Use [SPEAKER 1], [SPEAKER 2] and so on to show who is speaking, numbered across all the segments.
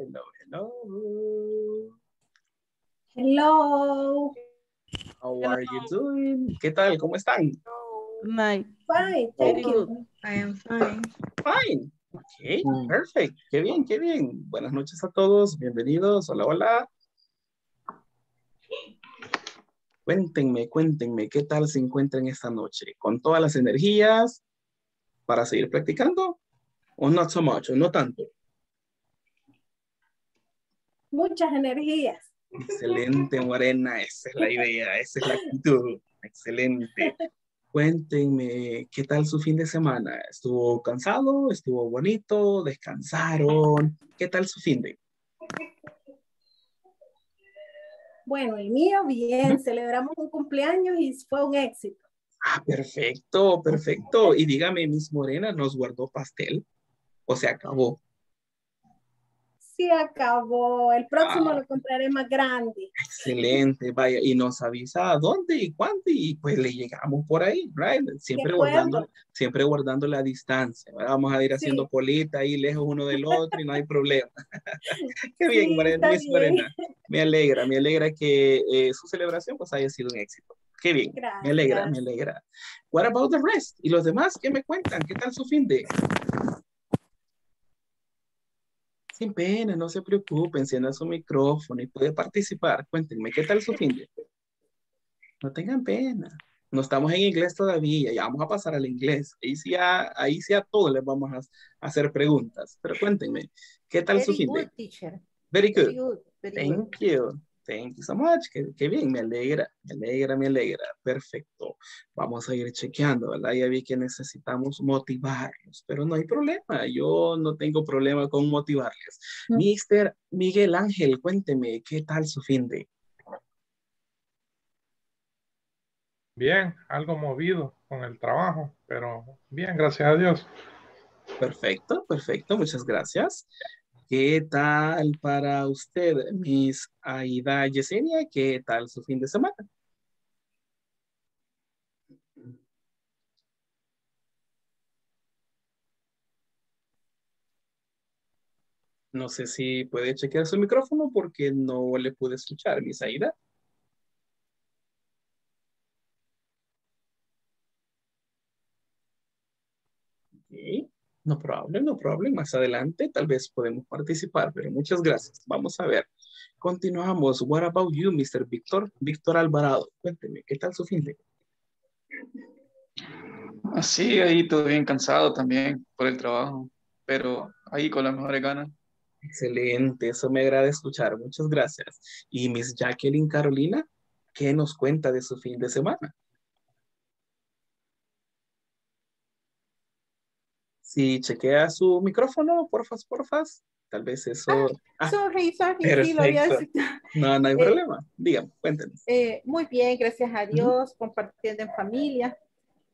[SPEAKER 1] Hello, hello.
[SPEAKER 2] Hello.
[SPEAKER 1] How are you doing? ¿Qué tal? ¿Cómo están?
[SPEAKER 3] Nice.
[SPEAKER 2] Fine, thank you.
[SPEAKER 4] I am fine.
[SPEAKER 1] Fine. Ok, perfect. Qué bien, qué bien. Buenas noches a todos. Bienvenidos. Hola, hola. Cuéntenme, cuéntenme, ¿qué tal se encuentran esta noche? ¿Con todas las energías para seguir practicando? ¿O not so much? ¿O no tanto?
[SPEAKER 2] Muchas energías.
[SPEAKER 1] Excelente, Morena. Esa es la idea, esa es la actitud. Excelente. Cuéntenme, ¿qué tal su fin de semana? ¿Estuvo cansado? ¿Estuvo bonito? ¿Descansaron? ¿Qué tal su fin de?
[SPEAKER 2] Bueno, el mío, bien. Celebramos un cumpleaños y fue un éxito.
[SPEAKER 1] Ah, perfecto, perfecto. Y dígame, Miss Morena, ¿nos guardó pastel? ¿O se acabó?
[SPEAKER 2] Sí, acabó. El próximo
[SPEAKER 1] Ah.
[SPEAKER 2] lo compraré más grande.
[SPEAKER 1] Excelente, vaya, y nos avisa dónde y cuándo y pues le llegamos por ahí, right? Siempre guardando, siempre guardando la distancia. ¿verdad? Vamos a ir haciendo
[SPEAKER 2] Sí.
[SPEAKER 1] polita ahí lejos uno del otro y no hay problema. Qué bien,
[SPEAKER 2] Sí, bien.
[SPEAKER 1] Morena. Me alegra, me alegra que eh, su celebración pues haya sido un éxito. Qué bien, me alegra, me
[SPEAKER 2] Gracias.
[SPEAKER 1] alegra. What about the rest? ¿Y los demás qué me cuentan? ¿Qué tal su fin de? Sin pena, no se preocupen, encienda su micrófono y puede participar. Cuéntenme, ¿qué tal su fin de? No tengan pena. No estamos en inglés todavía, ya vamos a pasar al inglés. Ahí sí a, ahí sí a todos les vamos a, hacer preguntas. Pero cuéntenme, ¿qué tal su fin de?
[SPEAKER 4] teacher.
[SPEAKER 1] Very good.
[SPEAKER 4] Very good. Very good.
[SPEAKER 1] Thank you. Thank you so much. Qué, qué bien, me alegra, me alegra, me alegra. Perfecto. Vamos a ir chequeando, ¿verdad? Ya vi que necesitamos motivarlos, pero no hay problema. Yo no tengo problema con motivarles.
[SPEAKER 2] Mm.
[SPEAKER 1] Mister Miguel Ángel, cuénteme, ¿qué tal su fin de?
[SPEAKER 5] Bien, algo movido con el trabajo, pero bien, gracias a Dios.
[SPEAKER 1] Perfecto, perfecto, muchas gracias. ¿Qué tal para usted, Miss Aida Yesenia? ¿Qué tal su fin de semana? No sé si puede chequear su micrófono porque no le pude escuchar, Miss Aida. Ok, No problem, no problem. Más adelante tal vez podemos participar, pero muchas gracias. Vamos a ver. Continuamos. What about you, Mr. Víctor? Víctor Alvarado. Cuénteme, ¿qué tal su fin de?
[SPEAKER 6] Así, ahí todo bien cansado también por el trabajo, pero ahí con las mejores ganas.
[SPEAKER 1] Excelente, eso me agrada escuchar. Muchas gracias. Y Miss Jacqueline Carolina, ¿qué nos cuenta de su fin de semana? Si chequea su micrófono, porfas, porfas. Tal vez eso. Ah,
[SPEAKER 4] Sorry, sorry, sí, lo había.
[SPEAKER 1] No, no hay
[SPEAKER 4] Eh,
[SPEAKER 1] problema. Dígame, cuéntenos.
[SPEAKER 4] Eh, muy bien, gracias a Dios, compartiendo en familia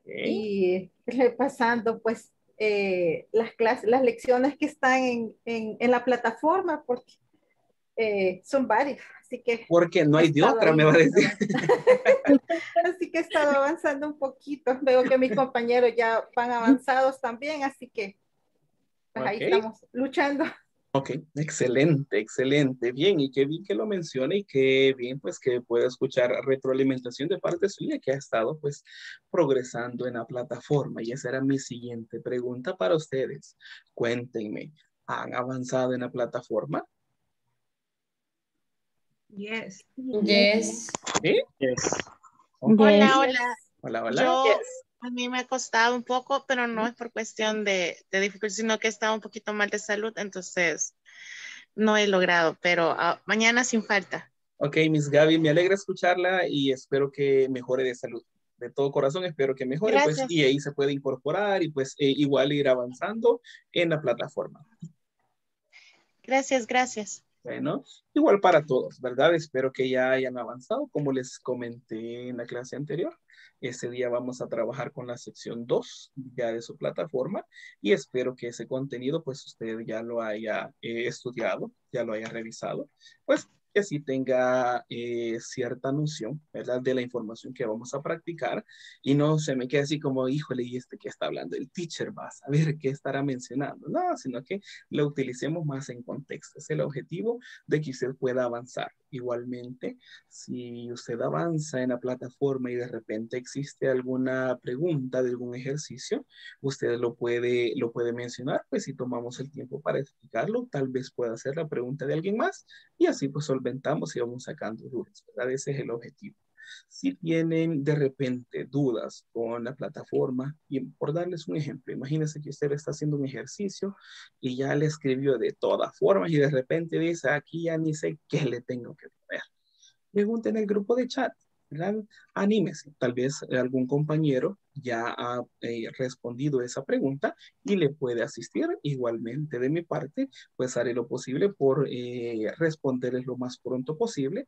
[SPEAKER 1] Ok.
[SPEAKER 4] y repasando pues eh, las clases, las lecciones que están en, en, en la plataforma, porque eh, son varias, así que,
[SPEAKER 1] Porque no hay de otra,
[SPEAKER 4] ahí
[SPEAKER 1] me va a decir.
[SPEAKER 4] así que he estado avanzando un poquito. Veo que mis compañeros ya van avanzados también, así que pues ahí
[SPEAKER 1] Ok.
[SPEAKER 4] estamos luchando.
[SPEAKER 1] Ok, excelente, excelente. Bien, y qué bien que lo mencione y qué bien pues que pueda escuchar retroalimentación de parte suya que ha estado pues progresando en la plataforma. Y esa era mi siguiente pregunta para ustedes. Cuéntenme, ¿han avanzado en la plataforma?
[SPEAKER 4] Yes.
[SPEAKER 7] Yes.
[SPEAKER 1] ¿Sí?
[SPEAKER 6] Yes.
[SPEAKER 8] Hola, hola.
[SPEAKER 1] Hola, hola.
[SPEAKER 8] Yo, a mí me ha costado un poco, pero no es por cuestión de, de dificultad, sino que he estado un poquito mal de salud, entonces no he logrado, pero ah, mañana sin falta.
[SPEAKER 1] Ok, Miss Gaby, me alegra escucharla y espero que mejore de salud. De todo corazón espero que mejore, pues, y ahí se puede incorporar y pues eh, igual ir avanzando en la plataforma.
[SPEAKER 8] Gracias, gracias.
[SPEAKER 1] Bueno, igual para todos, ¿verdad? Espero que ya hayan avanzado, como les comenté en la clase anterior. Este día vamos a trabajar con la sección 2 ya de su plataforma y espero que ese contenido pues usted ya lo haya eh, estudiado, ya lo haya revisado. Pues que así tenga eh, cierta noción. De la información que vamos a practicar y no se me quede así como, híjole, ¿y este que está hablando? El teacher va a saber qué estará mencionando. No, sino que lo utilicemos más en contexto. Es el objetivo de que usted pueda avanzar. Igualmente, si usted avanza en la plataforma y de repente existe alguna pregunta de algún ejercicio, usted lo puede, lo puede mencionar, pues si tomamos el tiempo para explicarlo, tal vez pueda hacer la pregunta de alguien más y así pues solventamos y vamos sacando dudas. Ese es el objetivo. Si tienen de repente dudas con la plataforma, y por darles un ejemplo, imagínense que usted está haciendo un ejercicio y ya le escribió de todas formas y de repente dice, aquí ya ni sé qué le tengo que poner. Pregunten en el grupo de chat. Anímese. Tal vez algún compañero ya ha eh, respondido esa pregunta y le puede asistir. Igualmente de mi parte, pues haré lo posible por eh, responderles lo más pronto posible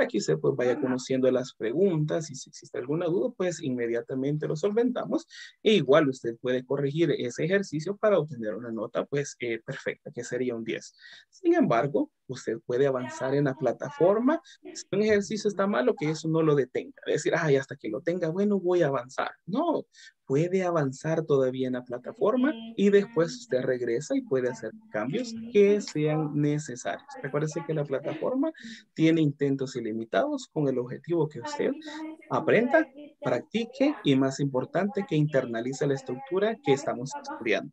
[SPEAKER 1] Aquí que usted pues vaya conociendo las preguntas y si existe alguna duda, pues inmediatamente lo solventamos. E igual usted puede corregir ese ejercicio para obtener una nota pues eh, perfecta, que sería un 10. Sin embargo, usted puede avanzar en la plataforma. Si un ejercicio está malo, que eso no lo detenga. Decir, ay, hasta que lo tenga, bueno, voy a avanzar. No, puede avanzar todavía en la plataforma y después usted regresa y puede hacer cambios que sean necesarios. Recuerde que la plataforma tiene intentos ilimitados con el objetivo que usted aprenda, practique y más importante que internalice la estructura que estamos estudiando.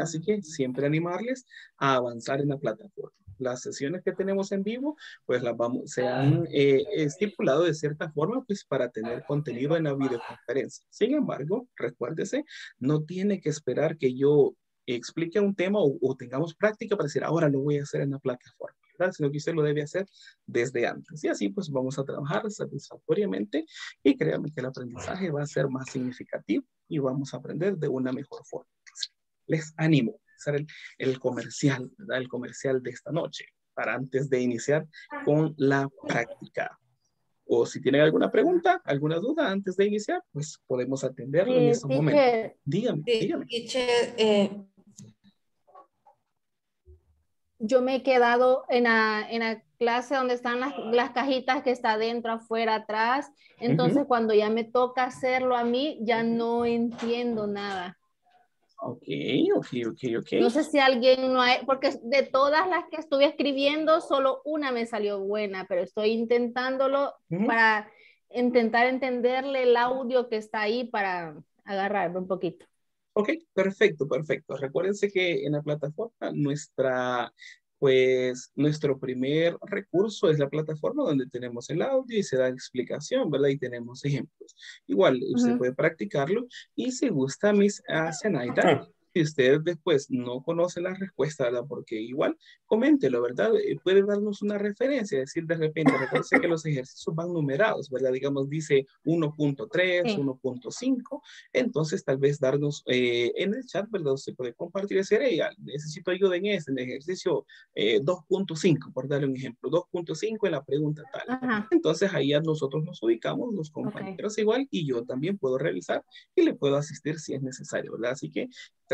[SPEAKER 1] Así que siempre animarles a avanzar en la plataforma las sesiones que tenemos en vivo, pues las vamos, se han eh, estipulado de cierta forma, pues para tener contenido en la videoconferencia. Sin embargo, recuérdese, no tiene que esperar que yo explique un tema o, tengamos práctica para decir, ahora lo voy a hacer en la plataforma. sino que usted lo debe hacer desde antes. Y así pues vamos a trabajar satisfactoriamente y créanme que el aprendizaje va a ser más significativo y vamos a aprender de una mejor forma. Les animo el, el comercial, ¿verdad? El comercial de esta noche, para antes de iniciar con la práctica. O si tienen alguna pregunta, alguna duda antes de iniciar, pues podemos atenderlo en este momento. Dígame, dígame. Eh,
[SPEAKER 3] yo me he quedado en la, en la clase donde están las, las, cajitas que está adentro, afuera, atrás. Entonces, cuando ya me toca hacerlo a mí, ya no entiendo nada.
[SPEAKER 1] Ok, ok, ok, ok.
[SPEAKER 3] No sé si alguien no hay, porque de todas las que estuve escribiendo, solo una me salió buena, pero estoy intentándolo para intentar entenderle el audio que está ahí para agarrarlo un poquito.
[SPEAKER 1] Ok, perfecto, perfecto. Recuérdense que en la plataforma nuestra pues nuestro primer recurso es la plataforma donde tenemos el audio y se da explicación, ¿verdad? Y tenemos ejemplos. Igual, usted puede practicarlo y si gusta, Miss Zenaida, si usted después no conoce la respuesta, ¿verdad? Porque igual, coméntelo, ¿verdad? Eh, puede darnos una referencia, decir de repente, recuerde que los ejercicios van numerados, ¿verdad? Digamos, dice 1.3, 1.5, entonces tal vez darnos eh, en el chat, ¿verdad? Se puede compartir ese decir, necesito ayuda en este, en el ejercicio 2.5, eh, por darle un ejemplo, 2.5 en la pregunta tal. Entonces ahí nosotros nos ubicamos, los compañeros igual, y yo también puedo revisar y le puedo asistir si es necesario, ¿verdad? Así que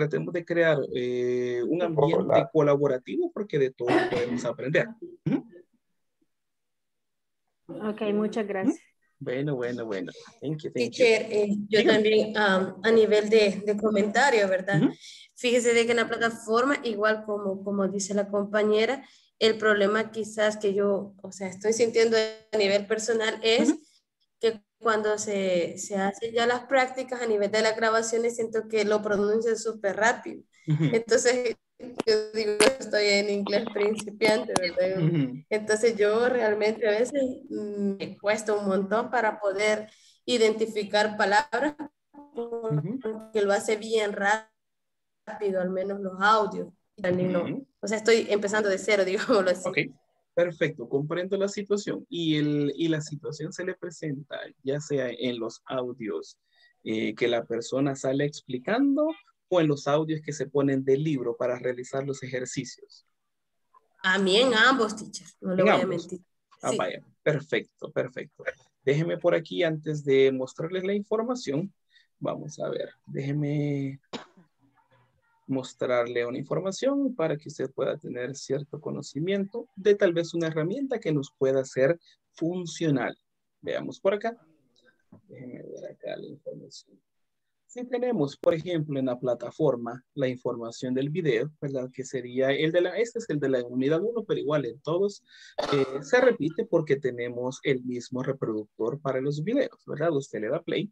[SPEAKER 1] tratemos de crear eh, un ambiente colaborativo porque de todo podemos aprender.
[SPEAKER 3] Ok, muchas gracias.
[SPEAKER 1] Bueno, bueno, bueno.
[SPEAKER 7] Thank you, Teacher, eh, yo también um, a nivel de, de comentario, ¿verdad? Fíjese de que en la plataforma, igual como, como dice la compañera, el problema quizás que yo, o sea, estoy sintiendo a nivel personal es que cuando se, se hacen ya las prácticas a nivel de las grabaciones, siento que lo pronuncio súper rápido. Entonces, yo digo, estoy en inglés principiante, ¿verdad? Entonces, yo realmente a veces mm, me cuesta un montón para poder identificar palabras, porque lo hace bien rápido, al menos los audios. O sea, estoy empezando de cero, digámoslo así.
[SPEAKER 1] Okay. Perfecto, comprendo la situación y, el, y la situación se le presenta ya sea en los audios eh, que la persona sale explicando o en los audios que se ponen del libro para realizar los ejercicios.
[SPEAKER 7] A mí en ambos, teacher, no le voy a mentir.
[SPEAKER 1] Ah, vaya, perfecto, perfecto. Déjeme por aquí antes de mostrarles la información. Vamos a ver, déjeme mostrarle una información para que usted pueda tener cierto conocimiento de tal vez una herramienta que nos pueda ser funcional. Veamos por acá. Déjenme ver acá la información. Si tenemos, por ejemplo, en la plataforma la información del video, ¿verdad? Que sería el de la, este es el de la unidad 1, pero igual en todos eh, se repite porque tenemos el mismo reproductor para los videos, ¿verdad? Usted le da play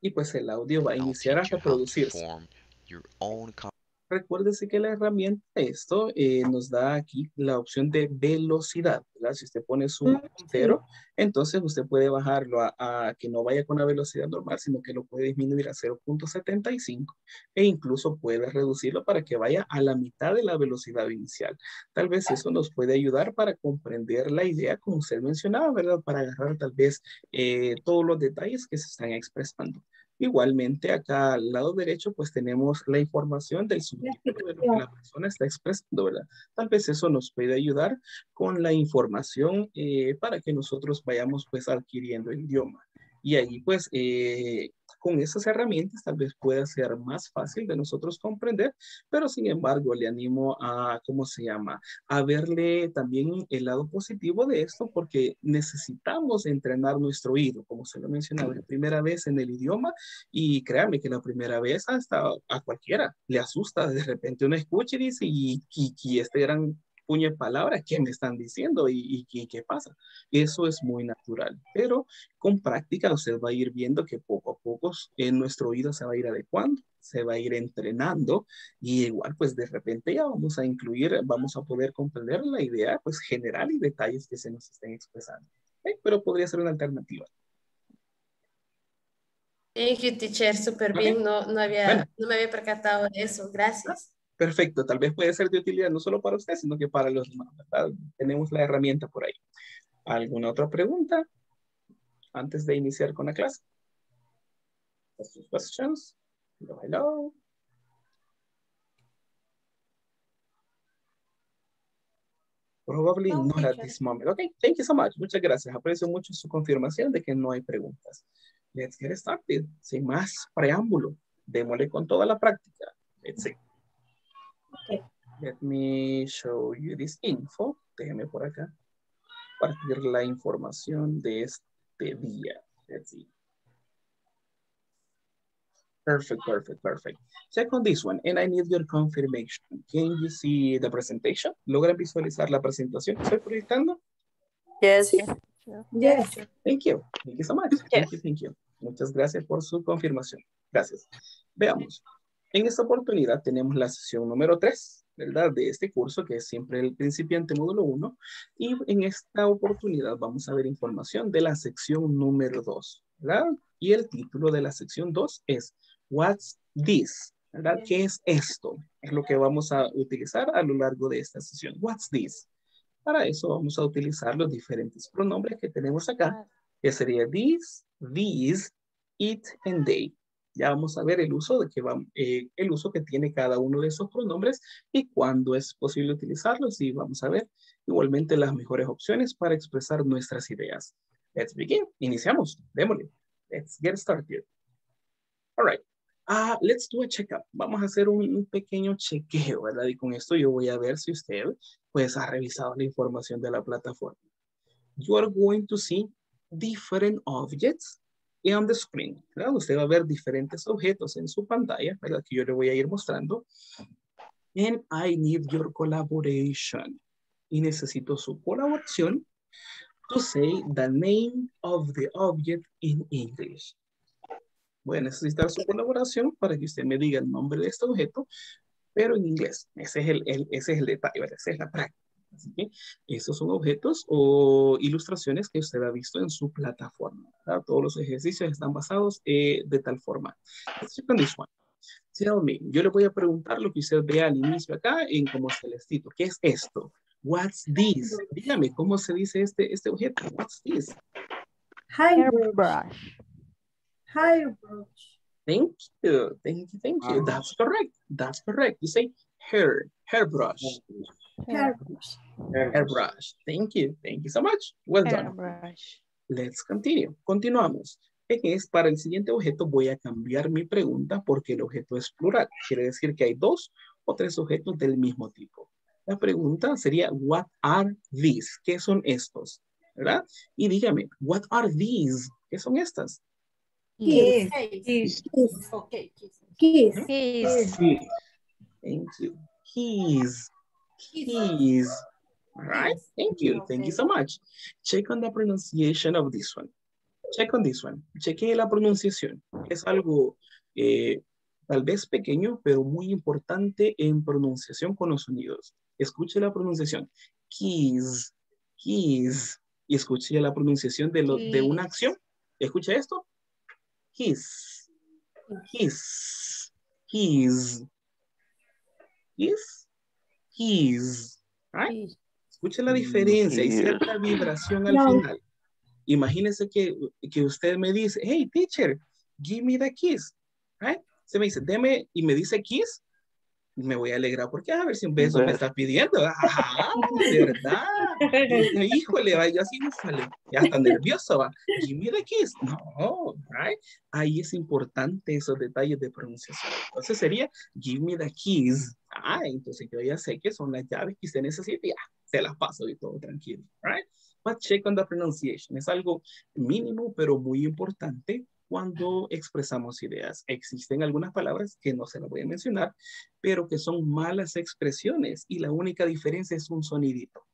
[SPEAKER 1] y pues el audio va a iniciar a reproducirse. Recuérdese que la herramienta, esto eh, nos da aquí la opción de velocidad, ¿verdad? Si usted pone su puntero, entonces usted puede bajarlo a, que no vaya con la velocidad normal, sino que lo puede disminuir a 0.75 e incluso puede reducirlo para que vaya a la mitad de la velocidad inicial. Tal vez eso nos puede ayudar para comprender la idea, como usted mencionaba, ¿verdad? Para agarrar tal vez eh, todos los detalles que se están expresando. Igualmente, acá al lado derecho, pues tenemos la información del subtítulo de lo que la persona está expresando, ¿verdad? Tal vez eso nos puede ayudar con la información eh, para que nosotros vayamos pues adquiriendo el idioma. Y ahí pues eh, con esas herramientas tal vez pueda ser más fácil de nosotros comprender, pero sin embargo le animo a, ¿cómo se llama? A verle también el lado positivo de esto porque necesitamos entrenar nuestro oído, como se lo mencionaba, la primera vez en el idioma y créanme que la primera vez hasta a cualquiera le asusta, de repente uno escucha y dice, y, y, y este gran de palabras, ¿qué me están diciendo y, y, qué pasa? Eso es muy natural, pero con práctica usted va a ir viendo que poco a poco en nuestro oído se va a ir adecuando, se va a ir entrenando y igual pues de repente ya vamos a incluir, vamos a poder comprender la idea pues general y detalles que se nos estén expresando. Pero podría ser una alternativa.
[SPEAKER 7] Thank you, teacher. Súper bien. No, no, había, no me había percatado de eso. Gracias
[SPEAKER 1] perfecto, tal vez puede ser de utilidad no solo para usted, sino que para los demás, ¿verdad? Tenemos la herramienta por ahí. ¿Alguna otra pregunta antes de iniciar con la clase? Questions? Hello, hello. Probably no, not at this moment. Okay, thank you so much. Muchas gracias. Aprecio mucho su confirmación de que no hay preguntas. Let's get started. Sin más preámbulo, démosle con toda la práctica. Let's see. Okay. Let me show you this info. Déjeme por acá. Partir la información de este día. Let's see. Perfect, perfect, perfect. Check on this one, and I need your confirmation. Can you see the presentation? ¿Logran visualizar la presentación que estoy proyectando?
[SPEAKER 9] Yes.
[SPEAKER 2] Yes.
[SPEAKER 1] Thank you. Thank you so much. Thank you, thank you. Muchas gracias por su confirmación. Gracias. Veamos. En esta oportunidad tenemos la sesión número 3, ¿verdad? De este curso que es siempre el principiante módulo 1. Y en esta oportunidad vamos a ver información de la sección número 2, ¿verdad? Y el título de la sección 2 es What's this? ¿Verdad? ¿Qué es esto? Es lo que vamos a utilizar a lo largo de esta sesión. What's this? Para eso vamos a utilizar los diferentes pronombres que tenemos acá, que sería this, these, it, and they. Ya vamos a ver el uso, de que va, eh, el uso que tiene cada uno de esos pronombres y cuándo es posible utilizarlos y vamos a ver igualmente las mejores opciones para expresar nuestras ideas. Let's begin. Iniciamos. Démosle. Let's get started. All right. Uh, let's do a checkup. Vamos a hacer un, un, pequeño chequeo, ¿verdad? Y con esto yo voy a ver si usted pues ha revisado la información de la plataforma. You are going to see different objects y on the screen, ¿verdad? Usted va a ver diferentes objetos en su pantalla. Que yo le voy a ir mostrando. And I need your collaboration. Y necesito su colaboración to say the name of the object in English. Voy a necesitar su colaboración para que usted me diga el nombre de este objeto, pero en inglés. Ese es el, el ese es el detalle, ¿verdad? Esa es la práctica. Así que estos son objetos o ilustraciones que usted ha visto en su plataforma. ¿verdad? Todos los ejercicios están basados eh, de tal forma. Tell me, yo le voy a preguntar lo que usted ve al inicio acá en como celestito. ¿Qué es esto? What's this? Dígame, ¿cómo se dice este, este objeto? What's this?
[SPEAKER 2] Hairbrush. Hairbrush.
[SPEAKER 1] Thank you, thank you, thank you. That's correct. That's correct. You say hair, hairbrush.
[SPEAKER 2] Hairbrush.
[SPEAKER 1] Hairbrush. Thank you. Thank you so much. Well done. Let's continue. Continuamos. es para el siguiente objeto voy a cambiar mi pregunta porque el objeto es plural. Quiere decir que hay dos o tres objetos del mismo tipo. La pregunta sería, what are these? ¿Qué son estos? ¿Verdad? Y dígame, what are these? ¿Qué son estas?
[SPEAKER 2] Keys.
[SPEAKER 4] Keys.
[SPEAKER 2] Okay.
[SPEAKER 4] Keys.
[SPEAKER 2] Keys.
[SPEAKER 1] Keys. Thank you. Keys. Keys. All right. Thank you. Thank you so much. Check on the pronunciation of this one. Check on this one. Cheque la pronunciación. Es algo eh, tal vez pequeño, pero muy importante en pronunciación con los sonidos. Escuche la pronunciación. Keys. Keys. Y escuche la pronunciación de, lo, de una acción. Escuche esto. His. His. His. His. His. Right? Escuche la diferencia y cierta vibración al final. Imagínese que, que usted me dice, hey, teacher, give me the kiss. Right? Se me dice, deme, y me dice kiss, me voy a alegrar porque a ver si un beso me está pidiendo. Ajá, de verdad. Híjole, va, yo así me sale. Ya está nervioso, va. Give me the kiss. No, right? Ahí es importante esos detalles de pronunciación. Entonces sería, give me the keys. Ah, entonces yo ya sé que son las llaves que usted necesita. Ya, se las paso y todo tranquilo, right? But check on the pronunciation. Es algo mínimo, pero muy importante cuando expresamos ideas. Existen algunas palabras que no se las voy a mencionar, pero que son malas expresiones y la única diferencia es un sonidito.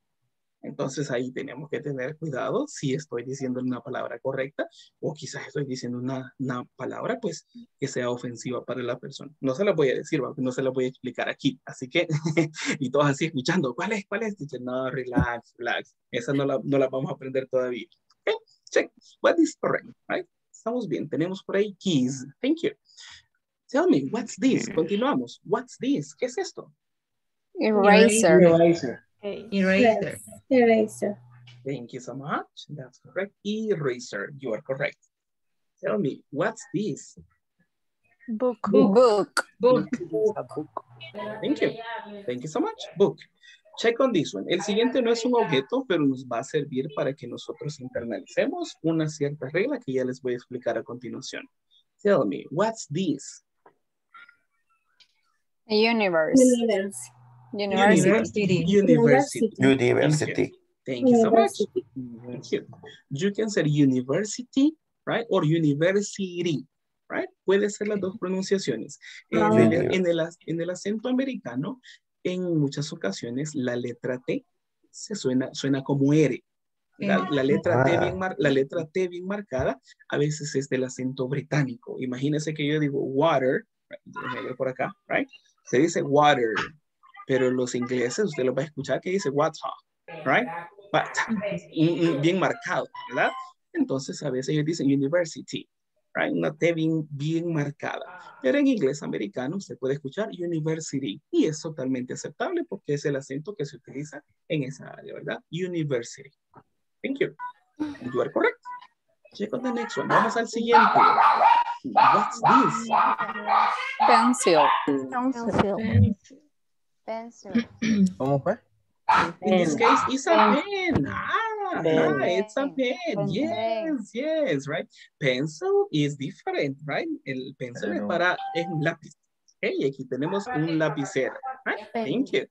[SPEAKER 1] Entonces ahí tenemos que tener cuidado si estoy diciendo una palabra correcta o quizás estoy diciendo una, una palabra pues que sea ofensiva para la persona. No se la voy a decir, no se la voy a explicar aquí. Así que, y todos así escuchando, ¿cuál es? ¿Cuál es? No, relax, relax. Esa no la, no la vamos a aprender todavía. Okay, check. What is correct, right? Estamos bien. Tenemos por ahí keys. Thank you. Tell me, what's this? Continuamos. What's this? ¿Qué es esto?
[SPEAKER 3] Eraser.
[SPEAKER 1] Eraser.
[SPEAKER 2] Eraser. Eraser.
[SPEAKER 1] Thank you so much. That's correct. Eraser. You are correct. Tell me, what's this?
[SPEAKER 3] Book.
[SPEAKER 2] Book.
[SPEAKER 3] Book.
[SPEAKER 2] Book.
[SPEAKER 1] Thank you. Thank you so much. Book. Check on this one. El siguiente no es un objeto, pero nos va a servir para que nosotros internalicemos una cierta regla que ya les voy a explicar a continuación. Tell me, what's this?
[SPEAKER 3] Universe.
[SPEAKER 2] Universe.
[SPEAKER 3] University.
[SPEAKER 1] University.
[SPEAKER 9] University.
[SPEAKER 1] Thank you so much. Thank you. You can say university, right? Or university, right? Puede ser las dos pronunciaciones. En, el, en, el, en el acento americano, en muchas ocasiones, la letra T se suena, suena como R. La, la, letra T bien mar, la letra T bien marcada a veces es del acento británico. Imagínese que yo digo water, déjame ver por acá, right? Se dice water, pero los ingleses usted lo va a escuchar que dice water, right? But, bien marcado, ¿verdad? Entonces a veces ellos dicen university, right? Una T bien, bien marcada. Pero en inglés americano se puede escuchar university y es totalmente aceptable porque es el acento que se utiliza en esa área, ¿verdad? University. Thank you. You are correct. Check on the next one. Vamos al siguiente. What's this?
[SPEAKER 3] Pencil.
[SPEAKER 2] Pencil.
[SPEAKER 3] Pencil.
[SPEAKER 9] ¿Cómo fue?
[SPEAKER 1] In this case, it's a pen. Ah, ah, it's a pen. Yes, yes, right. Pencil is different, right? El pencil es para es un lápiz. Okay, aquí tenemos un lapicero. Right? Thank you.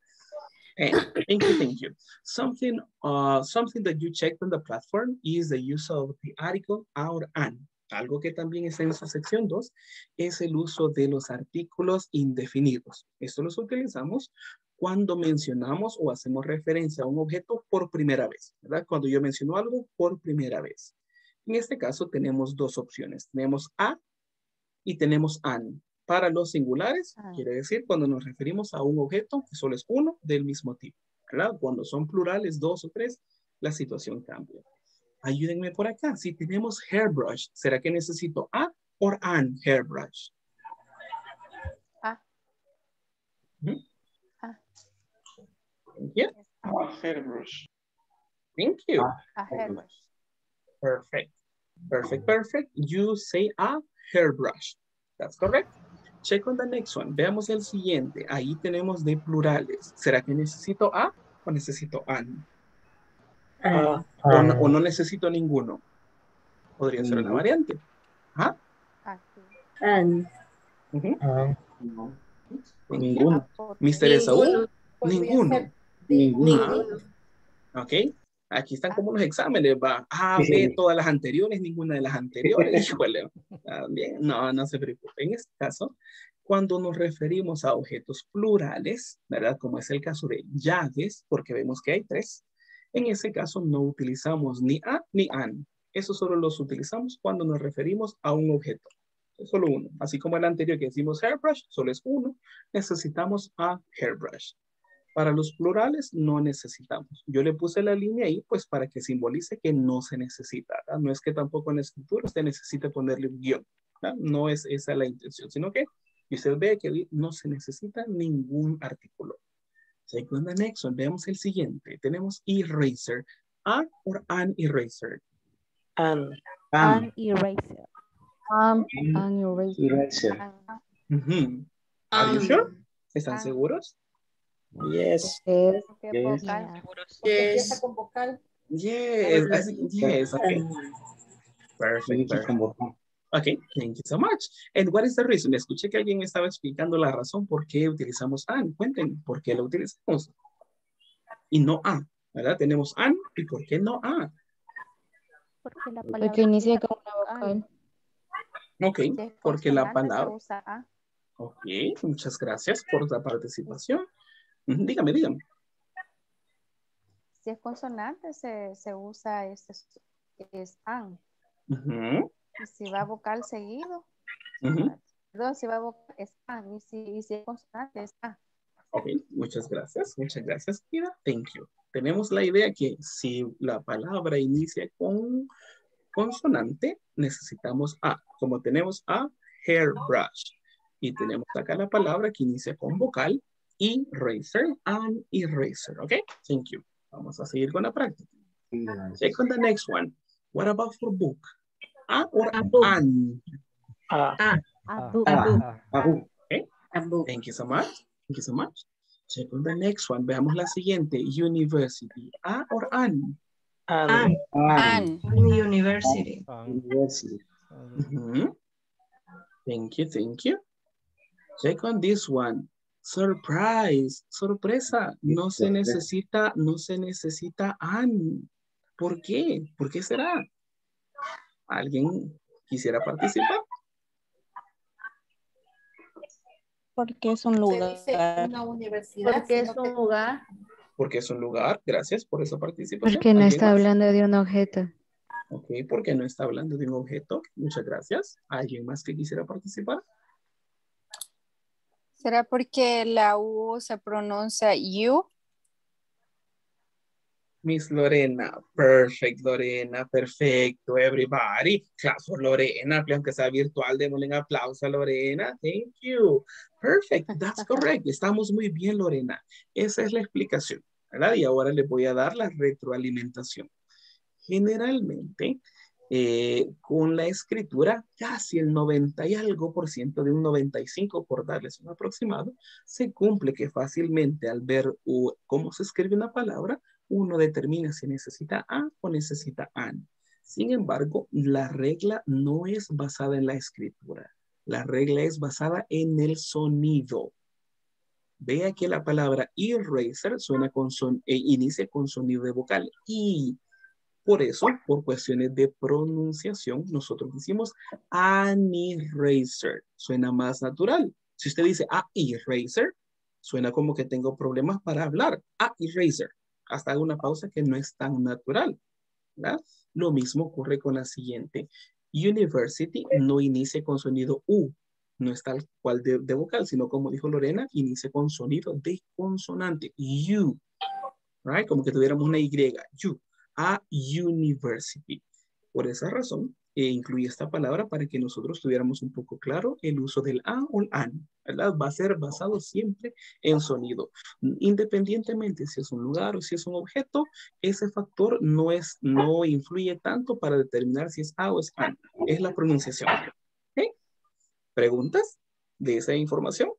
[SPEAKER 1] And thank you, thank you. Something, uh, something that you checked on the platform is the use of the article our an. Algo que también está en su sección 2 es el uso de los artículos indefinidos. Esto los utilizamos cuando mencionamos o hacemos referencia a un objeto por primera vez, ¿verdad? Cuando yo menciono algo por primera vez. En este caso tenemos dos opciones. Tenemos a y tenemos an. Para los singulares,
[SPEAKER 3] Ah.
[SPEAKER 1] quiere decir cuando nos referimos a un objeto que solo es uno del mismo tipo, ¿verdad? Cuando son plurales, dos o tres, la situación cambia. Ayúdenme por acá. Si tenemos hairbrush, ¿será que necesito a o an hairbrush?
[SPEAKER 3] A.
[SPEAKER 1] Ujú.
[SPEAKER 3] A.
[SPEAKER 1] Thank you.
[SPEAKER 6] Hairbrush.
[SPEAKER 1] Thank you.
[SPEAKER 3] A hairbrush.
[SPEAKER 1] Perfect. Perfect, perfect. You say a hairbrush. That's correct. Check on the next one. Veamos el siguiente. Ahí tenemos de plurales. ¿Será que necesito a o necesito an?
[SPEAKER 2] Ah.
[SPEAKER 1] O no, o no necesito ninguno. Podría ser una variante.
[SPEAKER 7] An.
[SPEAKER 5] Ah,
[SPEAKER 1] Ninguno. Mr. Esaú, ninguno.
[SPEAKER 6] Ninguno.
[SPEAKER 1] Ah, Ok. Aquí están como los exámenes, va. A, B, todas las anteriores, ninguna de las anteriores. Híjole. También, no, no se preocupe. En este caso, cuando nos referimos a objetos plurales, ¿verdad? Como es el caso de llaves, porque vemos que hay tres. En ese caso no utilizamos ni a ni an. Eso solo los utilizamos cuando nos referimos a un objeto. Es solo uno. Así como el anterior que decimos hairbrush, solo es uno. Necesitamos a hairbrush. Para los plurales no necesitamos. Yo le puse la línea ahí pues para que simbolice que no se necesita. ¿verdad? No es que tampoco en la escritura usted necesite ponerle un guion. ¿verdad? No es esa la intención, sino que usted ve que no se necesita ningún artículo. Segunda next one, veamos el siguiente. Tenemos eraser. A or an eraser.
[SPEAKER 6] An.
[SPEAKER 1] An.
[SPEAKER 9] An eraser. Um, an eraser.
[SPEAKER 6] Eraser.
[SPEAKER 1] Ujú. Are you sure? ¿Están seguros?
[SPEAKER 6] Yes.
[SPEAKER 9] Yes.
[SPEAKER 6] Yes.
[SPEAKER 4] Porque
[SPEAKER 7] Yes.
[SPEAKER 1] Yes, yes, okay. Perfect, perfect. Okay, thank you so much. And what is the reason? Escuché que alguien estaba explicando la razón por qué utilizamos an. Cuenten, ¿por qué lo utilizamos? Y no a, ¿verdad? Tenemos an, ¿y por qué no a?
[SPEAKER 9] Porque la
[SPEAKER 10] Porque
[SPEAKER 9] palabra
[SPEAKER 10] inicia
[SPEAKER 9] empieza
[SPEAKER 10] con una vocal.
[SPEAKER 1] Ok,
[SPEAKER 9] Si es
[SPEAKER 1] porque la palabra...
[SPEAKER 9] usa a.
[SPEAKER 1] Ok, muchas gracias por la participación. Dígame, dígame.
[SPEAKER 9] Si es consonante, se, se usa este, es an. Y si va vocal seguido, perdón, si va vocal es an. Y si, y si es consonante, es a.
[SPEAKER 1] Ok, muchas gracias, muchas gracias, Kira. Thank you. Tenemos la idea que si la palabra inicia con consonante, necesitamos a. Como tenemos a hairbrush. Y tenemos acá la palabra que inicia con vocal, eraser, an eraser. Ok, thank you. Vamos a seguir con la práctica. Check on the next one. What about for book? A or
[SPEAKER 7] A book.
[SPEAKER 1] an?
[SPEAKER 6] A.
[SPEAKER 9] A book.
[SPEAKER 6] A. Abu.
[SPEAKER 7] A book.
[SPEAKER 1] Thank you so much. Thank you so much. Check on the next one. Veamos la siguiente. University. A or an?
[SPEAKER 6] An.
[SPEAKER 10] An.
[SPEAKER 7] University.
[SPEAKER 6] University.
[SPEAKER 1] Mhm. Thank you, thank you. Check on this one. Surprise. Sorpresa. No se necesita, no se necesita an. ¿Por qué? ¿Por qué será? ¿Alguien quisiera participar?
[SPEAKER 10] Porque es un
[SPEAKER 4] Se
[SPEAKER 10] lugar.
[SPEAKER 4] dice una universidad.
[SPEAKER 3] Porque es un
[SPEAKER 4] que-
[SPEAKER 3] lugar.
[SPEAKER 1] Porque es un lugar. Gracias por esa participación.
[SPEAKER 10] Porque no
[SPEAKER 1] ¿Alguien
[SPEAKER 10] está
[SPEAKER 1] más?
[SPEAKER 10] hablando de un objeto.
[SPEAKER 1] Ok, porque no está hablando de un objeto. Muchas gracias. ¿Alguien más que quisiera participar?
[SPEAKER 11] ¿Será porque la U se pronuncia U?
[SPEAKER 1] Miss Lorena, perfect Lorena, perfecto, everybody. Clap for Lorena, aunque sea virtual, démosle un aplauso a Lorena. Thank you. Perfect, that's correct. Estamos muy bien, Lorena. Esa es la explicación, ¿verdad? Y ahora le voy a dar la retroalimentación. Generalmente, eh, con la escritura, casi el 90 y algo por ciento, de un 95 por darles un aproximado, se cumple que fácilmente al ver uh, cómo se escribe una palabra, uno determina si necesita a o necesita an. Sin embargo, la regla no es basada en la escritura. La regla es basada en el sonido. Vea que la palabra eraser suena con son, e inicia con sonido de vocal y por eso, por cuestiones de pronunciación, nosotros decimos an eraser. Suena más natural. Si usted dice a eraser, suena como que tengo problemas para hablar. A eraser. Hasta hago una pausa que no es tan natural. Lo mismo ocurre con la siguiente. University no inicia con sonido U. No es tal cual de, de vocal, sino como dijo Lorena, inicia con sonido de consonante. U. Right? Como que tuviéramos una Y. U a university. Por esa razón, eh, incluye esta palabra para que nosotros tuviéramos un poco claro el uso del a o el an, ¿verdad? Va a ser basado siempre en sonido. Independientemente si es un lugar o si es un objeto, ese factor no, es, no influye tanto para determinar si es a o es an. Es la pronunciación. ¿Preguntas de esa información?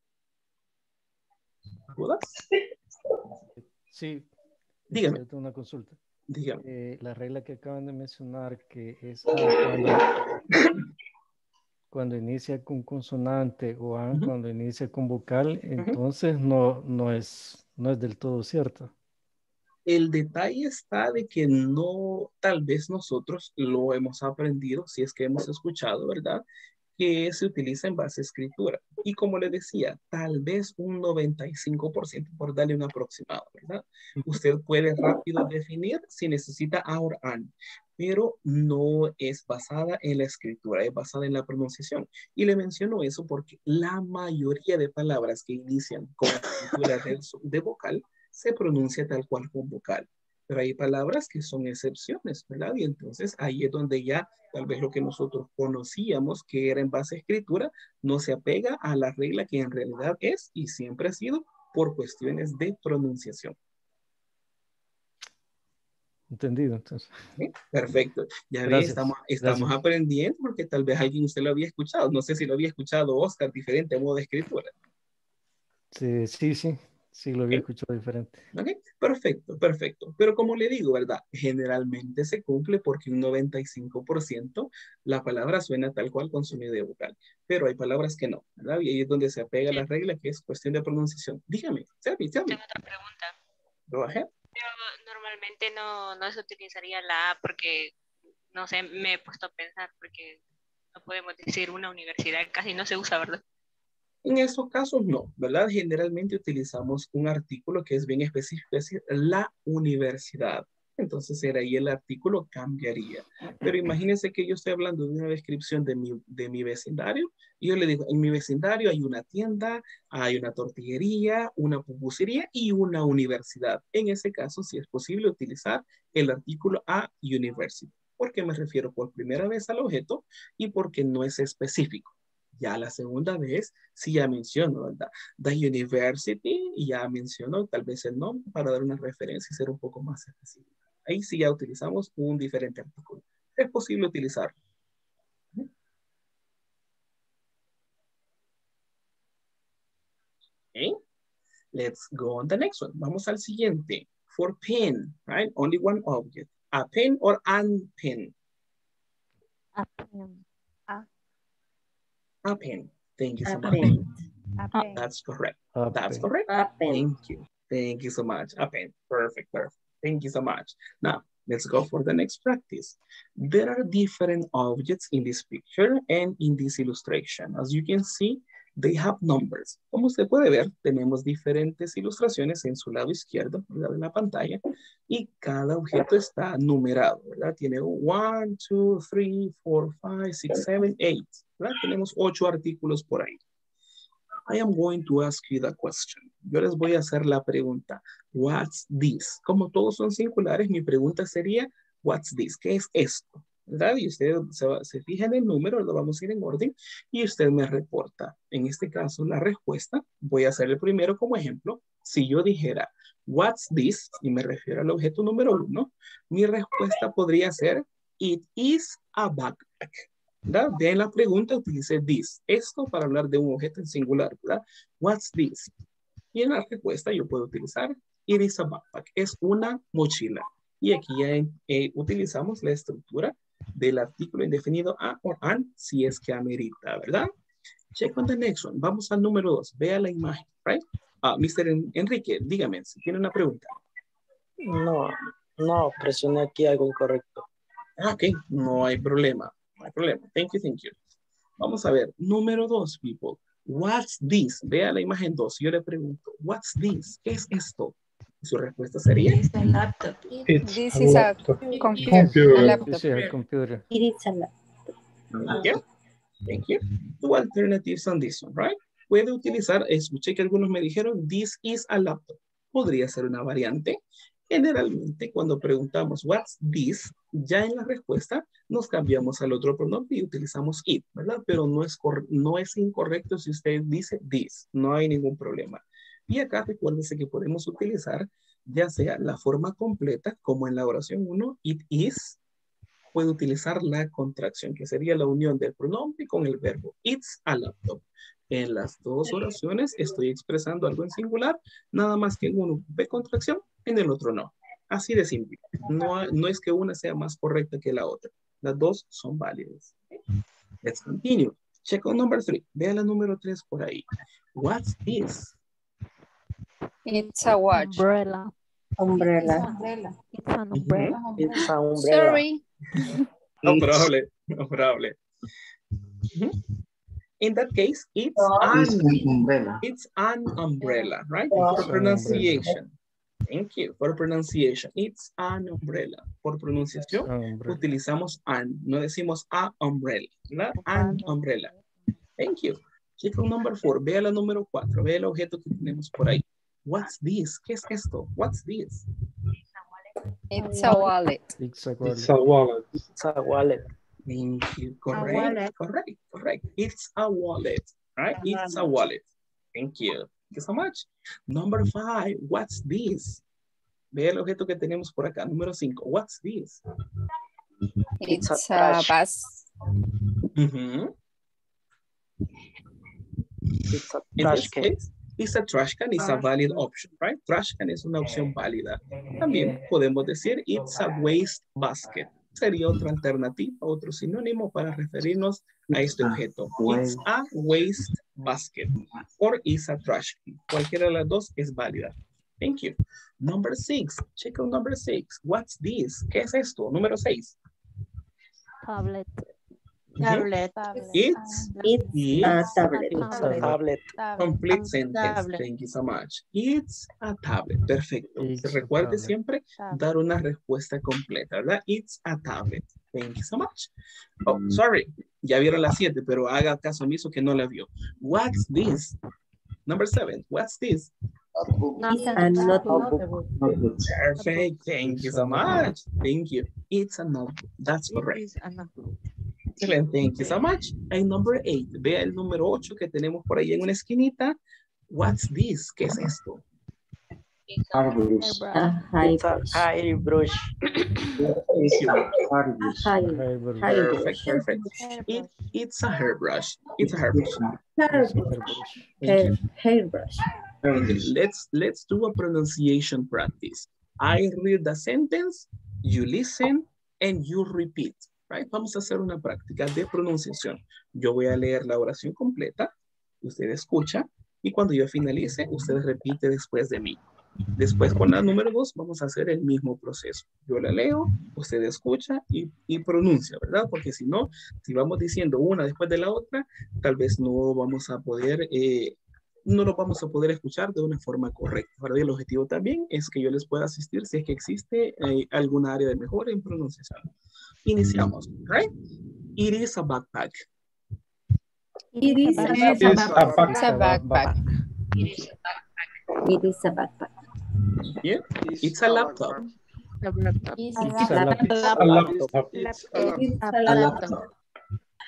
[SPEAKER 1] ¿Dudas?
[SPEAKER 12] Sí.
[SPEAKER 1] Dígame.
[SPEAKER 12] Una consulta.
[SPEAKER 1] Dígame.
[SPEAKER 12] Eh, la regla que acaban de mencionar que es A cuando, cuando inicia con consonante o an cuando inicia con vocal, entonces no, no, es, no es del todo cierto.
[SPEAKER 1] El detalle está de que no, tal vez nosotros lo hemos aprendido, si es que hemos escuchado, ¿verdad? Que se utiliza en base a escritura. Y como le decía, tal vez un 95% por darle un aproximado, ¿verdad? Usted puede rápido definir si necesita ahora an, pero no es basada en la escritura, es basada en la pronunciación. Y le menciono eso porque la mayoría de palabras que inician con la escritura de, de vocal se pronuncia tal cual con vocal pero hay palabras que son excepciones, ¿verdad? Y entonces ahí es donde ya tal vez lo que nosotros conocíamos que era en base a escritura no se apega a la regla que en realidad es y siempre ha sido por cuestiones de pronunciación.
[SPEAKER 12] Entendido, entonces.
[SPEAKER 1] Perfecto. Ya ve, estamos, estamos aprendiendo porque tal vez alguien usted lo había escuchado. No sé si lo había escuchado Oscar, diferente modo de escritura.
[SPEAKER 12] Sí, sí, sí. Sí, lo había escuchado diferente.
[SPEAKER 1] Ok, perfecto, perfecto. Pero como le digo, ¿verdad? Generalmente se cumple porque un 95% la palabra suena tal cual con sonido de vocal. Pero hay palabras que no, ¿verdad? Y ahí es donde se apega la regla que es cuestión de pronunciación. Dígame, Selby,
[SPEAKER 13] Tengo otra pregunta.
[SPEAKER 1] Go ahead.
[SPEAKER 13] Pero normalmente no, no se utilizaría la A porque, no sé, me he puesto a pensar porque no podemos decir una universidad, casi no se usa, ¿verdad?
[SPEAKER 1] En estos casos no, ¿verdad? Generalmente utilizamos un artículo que es bien específico, es decir, la universidad. Entonces, era ahí el artículo cambiaría. Pero imagínense que yo estoy hablando de una descripción de mi, de mi vecindario y yo le digo, en mi vecindario hay una tienda, hay una tortillería, una pupusería y una universidad. En ese caso, sí es posible utilizar el artículo a university, porque me refiero por primera vez al objeto y porque no es específico. Ya la segunda vez, sí ya menciono, ¿verdad? The University, y ya menciono tal vez el nombre para dar una referencia y ser un poco más específico. Ahí sí ya utilizamos un diferente artículo. Es posible utilizarlo. Okay. Let's go on the next one. Vamos al siguiente. For pen, right? Only one object. A pen or an pen?
[SPEAKER 10] A pen.
[SPEAKER 1] A pen. Thank you so much. Uh, that's correct. That's correct. Thank you. Thank you so much. A pen. Perfect, perfect. Thank you so much. Now, let's go for the next practice. There are different objects in this picture and in this illustration. As you can see, they have numbers. Como usted puede ver, tenemos diferentes ilustraciones en su lado izquierdo ¿verdad? de la pantalla y cada objeto está numerado, ¿verdad? Tiene 1, 2, 3, 4, 5, 6, 7, 8. Tenemos ocho artículos por ahí. I am going to ask you the question. Yo les voy a hacer la pregunta. What's this? Como todos son singulares, mi pregunta sería, what's this? ¿Qué es esto? ¿Verdad? Y usted se, fija en el número, lo vamos a ir en orden y usted me reporta. En este caso, la respuesta, voy a hacer el primero como ejemplo. Si yo dijera, what's this? Y me refiero al objeto número uno, mi respuesta podría ser, it is a backpack. ¿verdad? en la pregunta, utilice this. Esto para hablar de un objeto en singular, ¿verdad? What's this? Y en la respuesta yo puedo utilizar, it is a backpack. Es una mochila. Y aquí ya eh, utilizamos la estructura del artículo indefinido a o an si es que amerita, ¿verdad? Check on the next one. Vamos al número dos. Vea la imagen, right? Ah, Mr. Enrique, dígame si tiene una pregunta.
[SPEAKER 14] No, no, presioné aquí algo incorrecto.
[SPEAKER 1] Ah, ok, no hay problema. No hay problema. Thank you, thank you. Vamos a ver. Número dos, people. What's this? Vea la imagen dos. Yo le pregunto, what's this? ¿Qué es esto? Su respuesta sería.
[SPEAKER 11] It's a laptop. this is a computer. A laptop.
[SPEAKER 12] This is a computer.
[SPEAKER 10] It is a laptop.
[SPEAKER 1] Thank you. Thank you. Two alternatives on this one, right? Puede utilizar, escuché que algunos me dijeron, this is a laptop. Podría ser una variante. Generalmente, cuando preguntamos what's this, ya en la respuesta nos cambiamos al otro pronombre y utilizamos it, ¿verdad? Pero no es, no es incorrecto si usted dice this, no hay ningún problema. Y acá recuérdese que podemos utilizar ya sea la forma completa, como en la oración 1, it is, puede utilizar la contracción, que sería la unión del pronombre con el verbo. It's a laptop. En las dos oraciones estoy expresando algo en singular, nada más que en uno ve contracción, en el otro no. Así de simple. No, no es que una sea más correcta que la otra. Las dos son válidas. Let's continue. Check on number three. Vea la número tres por ahí. What's this?
[SPEAKER 11] It's a watch.
[SPEAKER 10] Umbrella.
[SPEAKER 4] Umbrella.
[SPEAKER 10] It's an umbrella.
[SPEAKER 14] It's an umbrella.
[SPEAKER 11] Sorry.
[SPEAKER 1] No problem. No problem. In that case, it's
[SPEAKER 14] It's
[SPEAKER 1] an,
[SPEAKER 14] an umbrella.
[SPEAKER 1] it's an umbrella, right? For pronunciation. Thank you. For pronunciation. It's an umbrella. Por pronunciación,
[SPEAKER 12] Umbrella.
[SPEAKER 1] utilizamos an. No decimos a umbrella. ¿verdad? An umbrella. Thank you. Chico number four. Vea la número cuatro. Vea el objeto que tenemos por ahí. What's this? ¿Qué es esto? What's this?
[SPEAKER 11] It's a wallet.
[SPEAKER 12] It's a wallet.
[SPEAKER 5] It's a wallet.
[SPEAKER 14] It's a wallet.
[SPEAKER 1] Thank you. Correct.
[SPEAKER 2] wallet.
[SPEAKER 1] Correct. Correct. It's a wallet. Right? It's a wallet. Thank you. Thank you so much. Number five. What's this? Vea el objeto que tenemos por acá. Número cinco. What's this?
[SPEAKER 11] It's
[SPEAKER 14] a
[SPEAKER 11] a
[SPEAKER 14] trash.
[SPEAKER 11] bus.
[SPEAKER 1] Mhm.
[SPEAKER 14] It's a
[SPEAKER 1] In
[SPEAKER 14] trash
[SPEAKER 1] this case, it's a trash can is a valid option, right? Trash can es una opción válida. También podemos decir it's a waste basket. Sería otra alternativa, otro sinónimo para referirnos a este objeto. It's a waste basket or it's a trash can. Cualquiera de las dos es válida. Thank you. Number six. Check out number six. What's this? ¿Qué es esto? Número seis.
[SPEAKER 10] Tablet.
[SPEAKER 8] Tablet.
[SPEAKER 1] It's,
[SPEAKER 2] It's
[SPEAKER 1] it's
[SPEAKER 2] a tablet.
[SPEAKER 14] It's a tablet.
[SPEAKER 1] Complete sentence.
[SPEAKER 8] tablet.
[SPEAKER 1] Thank you so much. It's a tablet. Perfecto.
[SPEAKER 12] It's
[SPEAKER 1] Recuerde
[SPEAKER 12] tablet.
[SPEAKER 1] siempre
[SPEAKER 10] Tablet.
[SPEAKER 1] dar una respuesta completa, ¿verdad? It's a tablet. Thank you so much. Oh, sorry. Ya vieron las siete, pero haga caso omiso que no la vio. What's this? Number seven. What's this?
[SPEAKER 2] It's a notebook.
[SPEAKER 1] Perfect. Thank you so much. Thank you. It's a notebook. That's correct. Excellent. Thank you so much. And number eight. Vea el número ocho que tenemos por ahí en una esquinita. What's this? ¿Qué es esto?
[SPEAKER 14] Hairbrush.
[SPEAKER 2] A high
[SPEAKER 14] It's a hairbrush. Hairbrush.
[SPEAKER 1] Perfect, perfect. It, it's a hairbrush. It's a hairbrush.
[SPEAKER 2] hairbrush. Hair, hairbrush.
[SPEAKER 1] Okay, let's let's do a pronunciation practice. I read the sentence, you listen, and you repeat. Right? Vamos a hacer una práctica de pronunciación. Yo voy a leer la oración completa, usted escucha, y cuando yo finalice, usted repite después de mí. Después con la número dos vamos a hacer el mismo proceso. Yo la leo, usted escucha y, y pronuncia, ¿verdad? Porque si no, si vamos diciendo una después de la otra, tal vez no vamos a poder, eh, no lo vamos a poder escuchar de una forma correcta. Ahora, el objetivo también es que yo les pueda asistir si es que existe eh, alguna área de mejora en pronunciación. Iniciamos, right? It is a backpack.
[SPEAKER 2] It is a backpack.
[SPEAKER 11] It's a backpack.
[SPEAKER 2] It is a backpack.
[SPEAKER 1] Yeah? It's a laptop.
[SPEAKER 12] It's a laptop.
[SPEAKER 5] A laptop.
[SPEAKER 2] It's a laptop.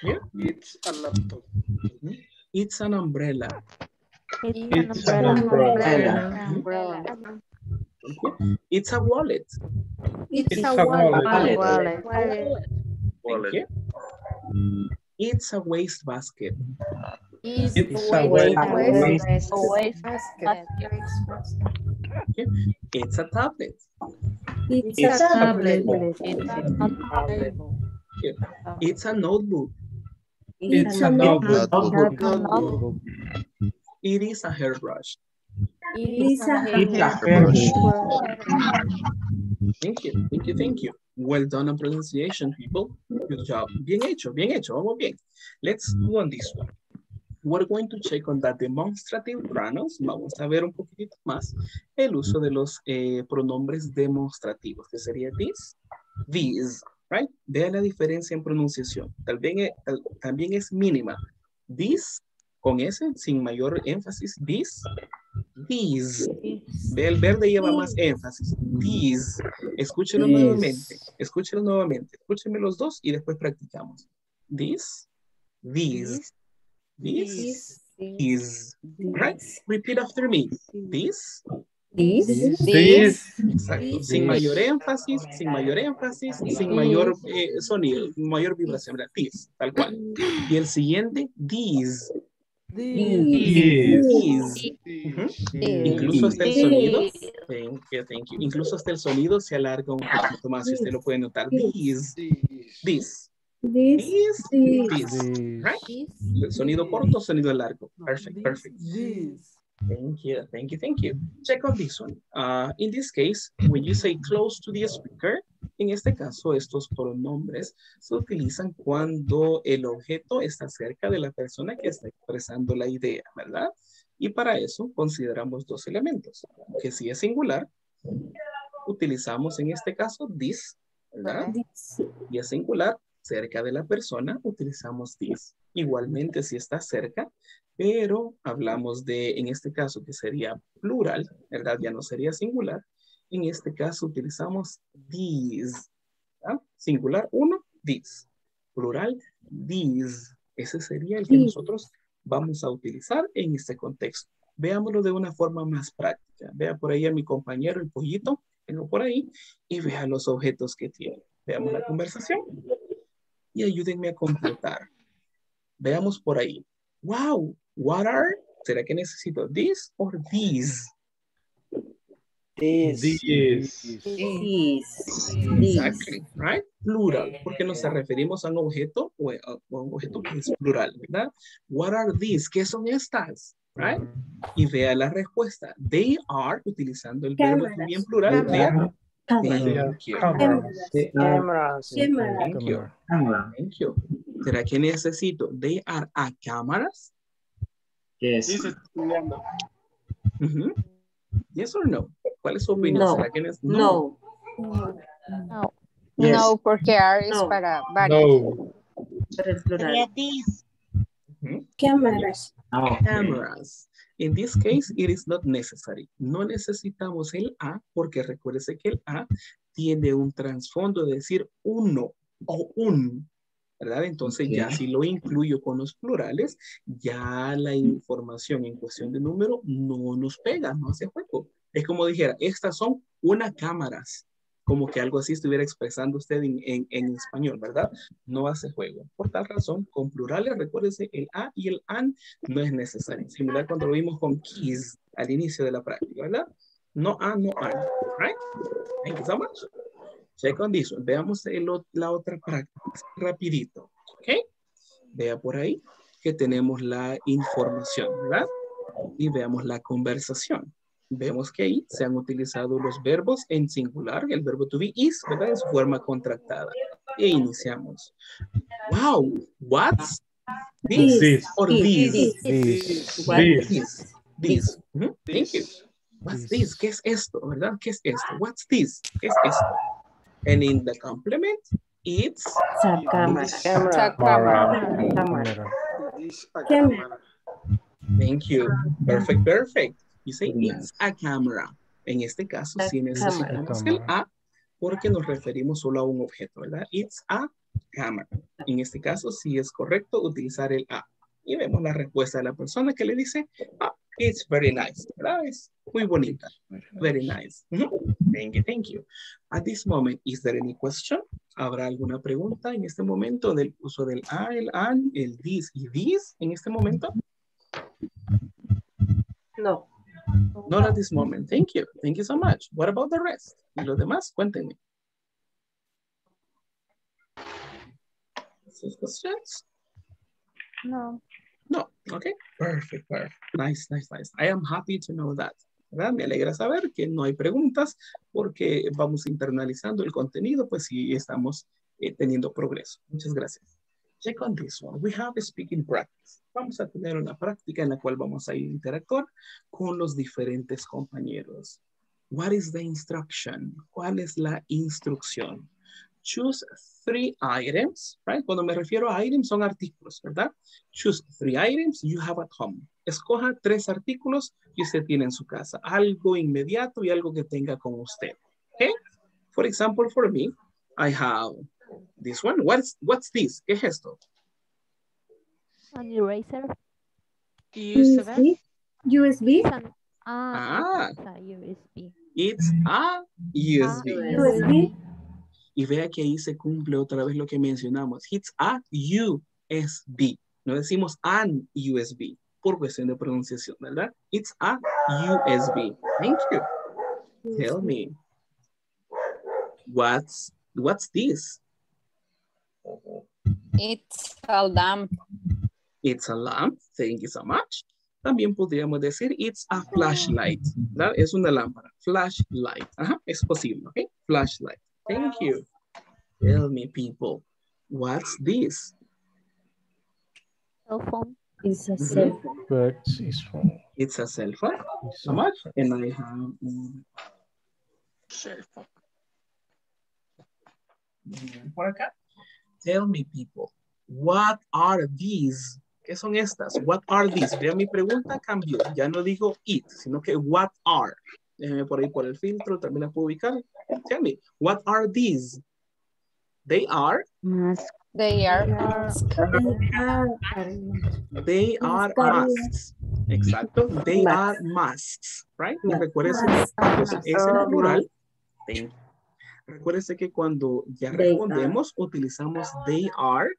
[SPEAKER 1] Yeah?
[SPEAKER 15] It's a laptop.
[SPEAKER 1] It's an umbrella.
[SPEAKER 10] It's an umbrella.
[SPEAKER 8] Umbrella.
[SPEAKER 1] Okay. It's a wallet.
[SPEAKER 2] It's
[SPEAKER 5] It's
[SPEAKER 2] a
[SPEAKER 5] a
[SPEAKER 2] wallet.
[SPEAKER 5] wallet.
[SPEAKER 8] Wallet.
[SPEAKER 1] Thank you. It's a waste basket.
[SPEAKER 5] It's a waste.
[SPEAKER 2] Waste.
[SPEAKER 8] Waste.
[SPEAKER 1] Okay. It's a tablet.
[SPEAKER 2] It's
[SPEAKER 14] It's
[SPEAKER 2] a
[SPEAKER 14] a
[SPEAKER 2] tablet.
[SPEAKER 14] Tablet.
[SPEAKER 1] It's a notebook.
[SPEAKER 5] It's a notebook.
[SPEAKER 12] Notebook.
[SPEAKER 1] It is a hairbrush.
[SPEAKER 2] It's a
[SPEAKER 14] It's a
[SPEAKER 2] hairbrush.
[SPEAKER 14] hairbrush.
[SPEAKER 1] Thank you, thank you, thank you. Well done on pronunciation, people. Good job. Bien hecho, bien hecho. Vamos bien. Let's do on this one. We're going to check on the demonstrative pronouns. Vamos a ver un poquitito más el uso de los eh, pronombres demostrativos, que sería this, these, right? Vean la diferencia en pronunciación. También, eh, tal- también es mínima. This, con S, sin mayor énfasis. This, these. Ve, el verde lleva más énfasis. These. Escúchelo nuevamente. Escúchelo nuevamente. Escúchenme los dos y después practicamos. This, these. This, these. Right? Repeat after me. This,
[SPEAKER 2] This.
[SPEAKER 5] This.
[SPEAKER 1] Exacto. Sin mayor énfasis, sin mayor énfasis, sin mayor eh, sonido, mayor vibración. This, tal cual. Y el siguiente, these. Incluso hasta el sonido, thank you, thank you. Incluso hasta el sonido se alarga un poquito más, si usted lo puede notar. This.
[SPEAKER 2] This,
[SPEAKER 1] This,
[SPEAKER 2] this.
[SPEAKER 1] this, right? El sonido corto, sonido largo. Perfect, perfect. Thank you, thank you, thank you. Check on this one. Uh, in this case, when you say close to the speaker, en este caso, estos pronombres se utilizan cuando el objeto está cerca de la persona que está expresando la idea, ¿verdad? Y para eso consideramos dos elementos, que si es singular, utilizamos en este caso this, ¿verdad? Y es singular, cerca de la persona, utilizamos this. Igualmente si está cerca, pero hablamos de, en este caso, que sería plural, ¿verdad? Ya no sería singular. En este caso utilizamos these. ¿verdad? Singular, uno, these. Plural, these. Ese sería el que nosotros vamos a utilizar en este contexto. Veámoslo de una forma más práctica. Vea por ahí a mi compañero, el pollito, tengo por ahí, y vea los objetos que tiene. Veamos la conversación y ayúdenme a completar. Veamos por ahí. Wow, what are? ¿Será que necesito this or these?
[SPEAKER 14] This.
[SPEAKER 5] This.
[SPEAKER 1] Exactly, right? Plural, porque nos referimos a un objeto o a un objeto que es plural, ¿verdad? What are these? ¿Qué son estas? Right? Y vea la respuesta. They are, utilizando el verbo también plural, they are.
[SPEAKER 2] Cámaras.
[SPEAKER 1] Thank you.
[SPEAKER 14] Cameras.
[SPEAKER 1] Thank you. Thank you. ¿Será que necesito? They are a cámaras?
[SPEAKER 15] Yes.
[SPEAKER 1] Ujú. Yes or no? ¿Cuál es su opinión?
[SPEAKER 11] No.
[SPEAKER 1] ¿Será que neces-
[SPEAKER 11] No.
[SPEAKER 10] No.
[SPEAKER 14] Yes.
[SPEAKER 11] No, porque are es
[SPEAKER 7] No.
[SPEAKER 11] para varios.
[SPEAKER 5] No.
[SPEAKER 7] Para el plural.
[SPEAKER 2] Cámaras.
[SPEAKER 15] Ah,
[SPEAKER 1] cameras. In this case, it is not necessary. No necesitamos el a porque recuérdese que el a tiene un trasfondo de decir uno o un, ¿verdad? Entonces ya
[SPEAKER 15] Ok.
[SPEAKER 1] si lo incluyo con los plurales, ya la información en cuestión de número no nos pega, no hace juego. Es como dijera, estas son una cámaras, como que algo así estuviera expresando usted en, en- en español, ¿verdad? No hace juego. Por tal razón, con plurales, recuérdese, el a y el an no es necesario. Similar cuando lo vimos con keys al inicio de la práctica, ¿verdad? No a, no an, right? Thank you so much. Check on this one. Veamos el la otra práctica, rapidito, ¿ok? Vea por ahí que tenemos la información, ¿verdad? Y veamos la conversación. Vemos que ahí se han utilizado los verbos en singular, el verbo to be is, ¿verdad? En su forma contractada. E iniciamos. Wow, what's this,
[SPEAKER 5] This.
[SPEAKER 1] or
[SPEAKER 7] This.
[SPEAKER 1] these?
[SPEAKER 12] This.
[SPEAKER 1] What
[SPEAKER 5] This.
[SPEAKER 1] is this? Ujú, Thank you. What's this? ¿Qué es esto? ¿Verdad? ¿Qué es esto? What's this? ¿Qué es esto? And in the complement, it's.
[SPEAKER 7] Esa Cámara.
[SPEAKER 5] cámara.
[SPEAKER 11] Cámara.
[SPEAKER 1] Thank you. Perfect, perfect. You say it's a camera. En este caso,
[SPEAKER 7] A
[SPEAKER 1] sí necesitamos el a porque nos referimos solo a un objeto, ¿verdad? It's a camera. En este caso, sí es correcto utilizar el a. Y vemos la respuesta de la persona que le dice, ah, it's very nice, ¿verdad? Es muy bonita. Very nice. Thank you, thank you. At this moment, is there any question? ¿Habrá alguna pregunta en este momento del uso del a, el an, el this y this en este momento?
[SPEAKER 7] No.
[SPEAKER 1] Not at this moment. Thank you. Thank you so much. What about the rest? ¿Y los demás? Cuéntenme. ¿Sus questions?
[SPEAKER 10] No.
[SPEAKER 1] No. Okay. Perfect, perfect. Nice, nice, nice. I am happy to know that. ¿verdad? Me alegra saber que no hay preguntas porque vamos internalizando el contenido, pues sí estamos eh, teniendo progreso. Muchas gracias. Check on this one. We have a speaking practice. Vamos a tener una práctica en la cual vamos a interactuar con los diferentes compañeros. What is the instruction? ¿Cuál es la instrucción? Choose three items, right? Cuando me refiero a items son artículos, ¿verdad? Choose three items you have at home. Escoja tres artículos que usted tiene en su casa. Algo inmediato y algo que tenga con usted. Okay? For example, for me, I have this one. What's, what's this? ¿Qué es esto?
[SPEAKER 10] An eraser.
[SPEAKER 2] USB. USB.
[SPEAKER 10] It's an- ah,
[SPEAKER 1] Ah.
[SPEAKER 10] it's a USB.
[SPEAKER 1] It's a USB. Y vea que ahí se cumple otra vez lo que mencionamos. It's a USB. No decimos an USB por cuestión de pronunciación, ¿verdad? It's a USB. Thank you. Tell me. What's, what's this?
[SPEAKER 11] It's a lamp.
[SPEAKER 1] It's a lamp. Thank you so much. También podríamos decir it's a flashlight. ¿verdad? Es una lámpara. Flashlight. Ajá, es posible, ¿ok? Flashlight. Thank you. Tell me, people, what's this?
[SPEAKER 10] Cell phone.
[SPEAKER 7] It's a
[SPEAKER 1] Mhm.
[SPEAKER 7] cell phone.
[SPEAKER 12] But it's phone.
[SPEAKER 1] It's a cell phone. So much. And I have um,
[SPEAKER 6] Cell phone.
[SPEAKER 1] mm, por acá. Tell me, people, what are these? ¿Qué son estas? What are these? Vean, mi pregunta cambió. Ya no digo it, sino que what are. Déjenme por ahí por el filtro, también la puedo ubicar. Tell me, what are these? They are,
[SPEAKER 11] They are
[SPEAKER 1] they are masks. Exacto. They are masks, right? Y recuérdense que entonces, es en plural. Recuérdese que cuando ya
[SPEAKER 7] They
[SPEAKER 1] respondemos, utilizamos they are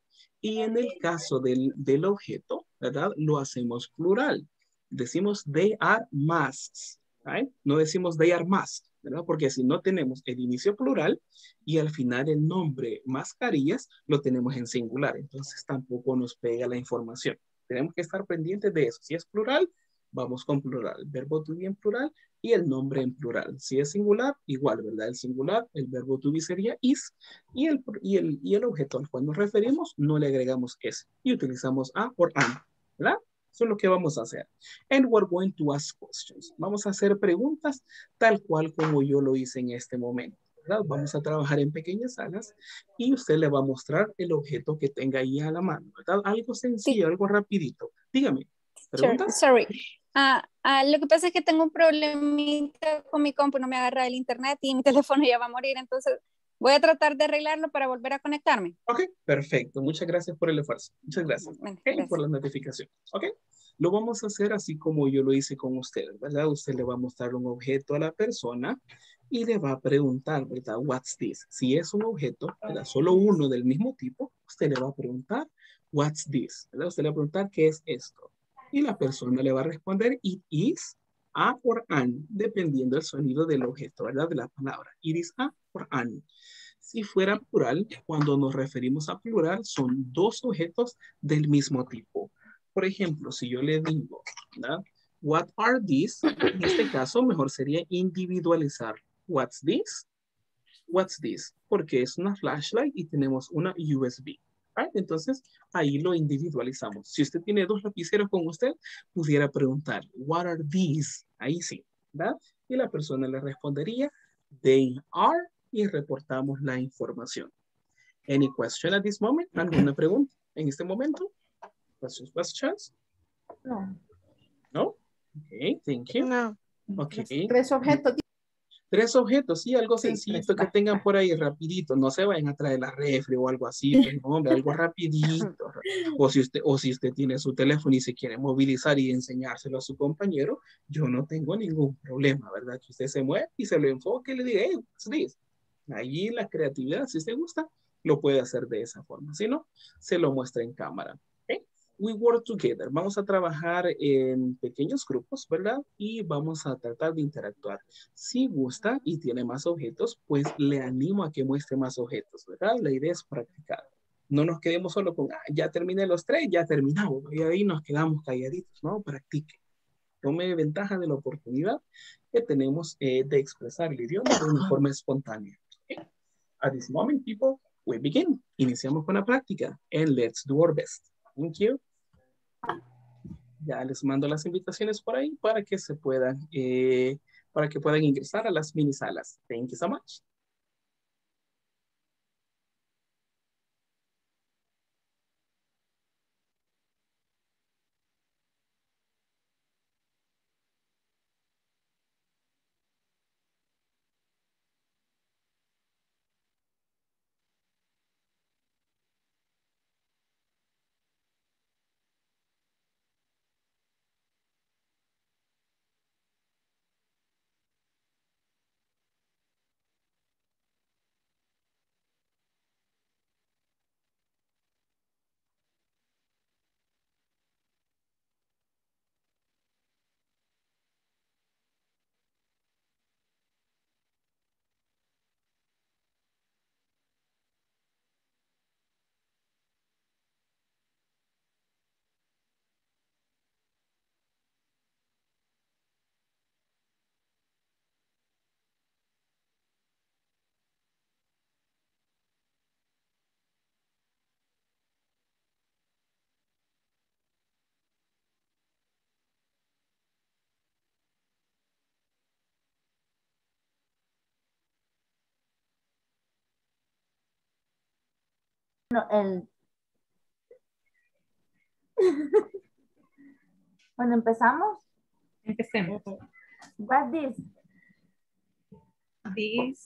[SPEAKER 1] y en el caso del, del objeto, ¿verdad? Lo hacemos plural. Decimos they are masks, right? No decimos they are masks, Porque si no tenemos el inicio plural y al final el nombre mascarillas lo tenemos en singular, entonces tampoco nos pega la información. Tenemos que estar pendientes de eso. Si es plural, vamos con plural. Verbo to be en plural y el nombre en plural. Si es singular, igual, ¿verdad? El singular, el verbo to be sería is y el, y el, y el objeto al cual nos referimos no le agregamos es y utilizamos a or am, ¿verdad? Eso es lo que vamos a hacer. And we're going to ask questions. Vamos a hacer preguntas tal cual como yo lo hice en este momento. ¿verdad? Vamos a trabajar en pequeñas salas y usted le va a mostrar el objeto que tenga ahí a la mano, ¿verdad? Algo sencillo, algo rapidito. Dígame.
[SPEAKER 11] Sure, sorry. Ah, ah, lo que pasa es que tengo un problemita con mi compu, no me agarra el internet y mi teléfono ya va a morir, entonces voy a tratar de arreglarlo para volver a conectarme.
[SPEAKER 1] Ok, perfecto. Muchas gracias por el esfuerzo. Muchas gracias.
[SPEAKER 11] Bueno,
[SPEAKER 1] Ok,
[SPEAKER 11] gracias.
[SPEAKER 1] por la notificación. Ok. Lo vamos a hacer así como yo lo hice con usted, ¿verdad? Usted le va a mostrar un objeto a la persona y le va a preguntar, ¿verdad? What's this? Si es un objeto, ¿verdad? Solo uno del mismo tipo, usted le va a preguntar, What's this? ¿verdad? Usted le va a preguntar, ¿qué es esto? Y la persona le va a responder, It is a or an, dependiendo del sonido del objeto, ¿verdad? De la palabra. It is a or an. Si fuera plural, cuando nos referimos a plural, son dos objetos del mismo tipo. Por ejemplo, si yo le digo, ¿verdad? What are these? En este caso, mejor sería individualizar. What's this? What's this? Porque es una flashlight y tenemos una USB. Entonces, ahí lo individualizamos. Si usted tiene dos lapiceros con usted, pudiera preguntar, what are these? Ahí sí, ¿verdad? Y la persona le respondería, they are, y reportamos la información. Any question at this moment? ¿Alguna pregunta en este momento? Questions, questions?
[SPEAKER 4] No.
[SPEAKER 1] No? Okay, thank you.
[SPEAKER 8] No.
[SPEAKER 1] Okay.
[SPEAKER 4] Tres objetos.
[SPEAKER 1] Tres objetos, sí, algo sencillito que tengan por ahí rapidito, no se vayan a traer la refri o algo así, pues, no, hombre, algo rapidito. O si, usted, o si usted tiene su teléfono y se quiere movilizar y enseñárselo a su compañero, yo no tengo ningún problema, ¿verdad? Que usted se mueve y se lo enfoque y le diga, hey, what's this? Allí la creatividad, si usted gusta, lo puede hacer de esa forma. Si no, se lo muestra en cámara. ¿ok? We work together. Vamos a trabajar en pequeños grupos, ¿verdad? Y vamos a tratar de interactuar. Si gusta y tiene más objetos, pues le animo a que muestre más objetos, ¿verdad? La idea es practicar. No nos quedemos solo con, ah, ya terminé los tres, ya terminamos. Y ahí nos quedamos calladitos, ¿no? Practique. Tome ventaja de la oportunidad que tenemos eh, de expresar el idioma de una forma espontánea. At this moment, people, we begin. Iniciamos con la práctica. And let's do our best. Thank you. Ya les mando las invitaciones por ahí para que se puedan, eh, para que puedan ingresar a las mini salas. Thank you so much.
[SPEAKER 15] No, el... bueno, empezamos.
[SPEAKER 16] Empecemos.
[SPEAKER 15] What this?
[SPEAKER 16] This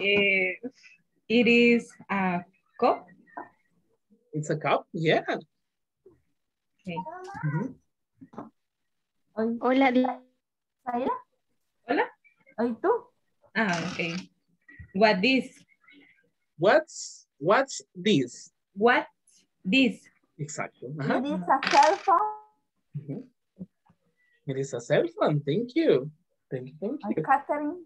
[SPEAKER 16] eh, it is a cup.
[SPEAKER 1] It's a cup, yeah.
[SPEAKER 16] Okay.
[SPEAKER 1] Mhm.
[SPEAKER 3] Hola,
[SPEAKER 15] Zaira,
[SPEAKER 16] Hola.
[SPEAKER 15] ¿Hoy tú?
[SPEAKER 16] Ah, okay. What this?
[SPEAKER 1] What's what's this?
[SPEAKER 16] What this?
[SPEAKER 1] Exacto.
[SPEAKER 15] It
[SPEAKER 1] Ajá.
[SPEAKER 15] is a cell phone.
[SPEAKER 1] It is a cell phone. Thank you. Thank you. Thank you.
[SPEAKER 15] Catherine.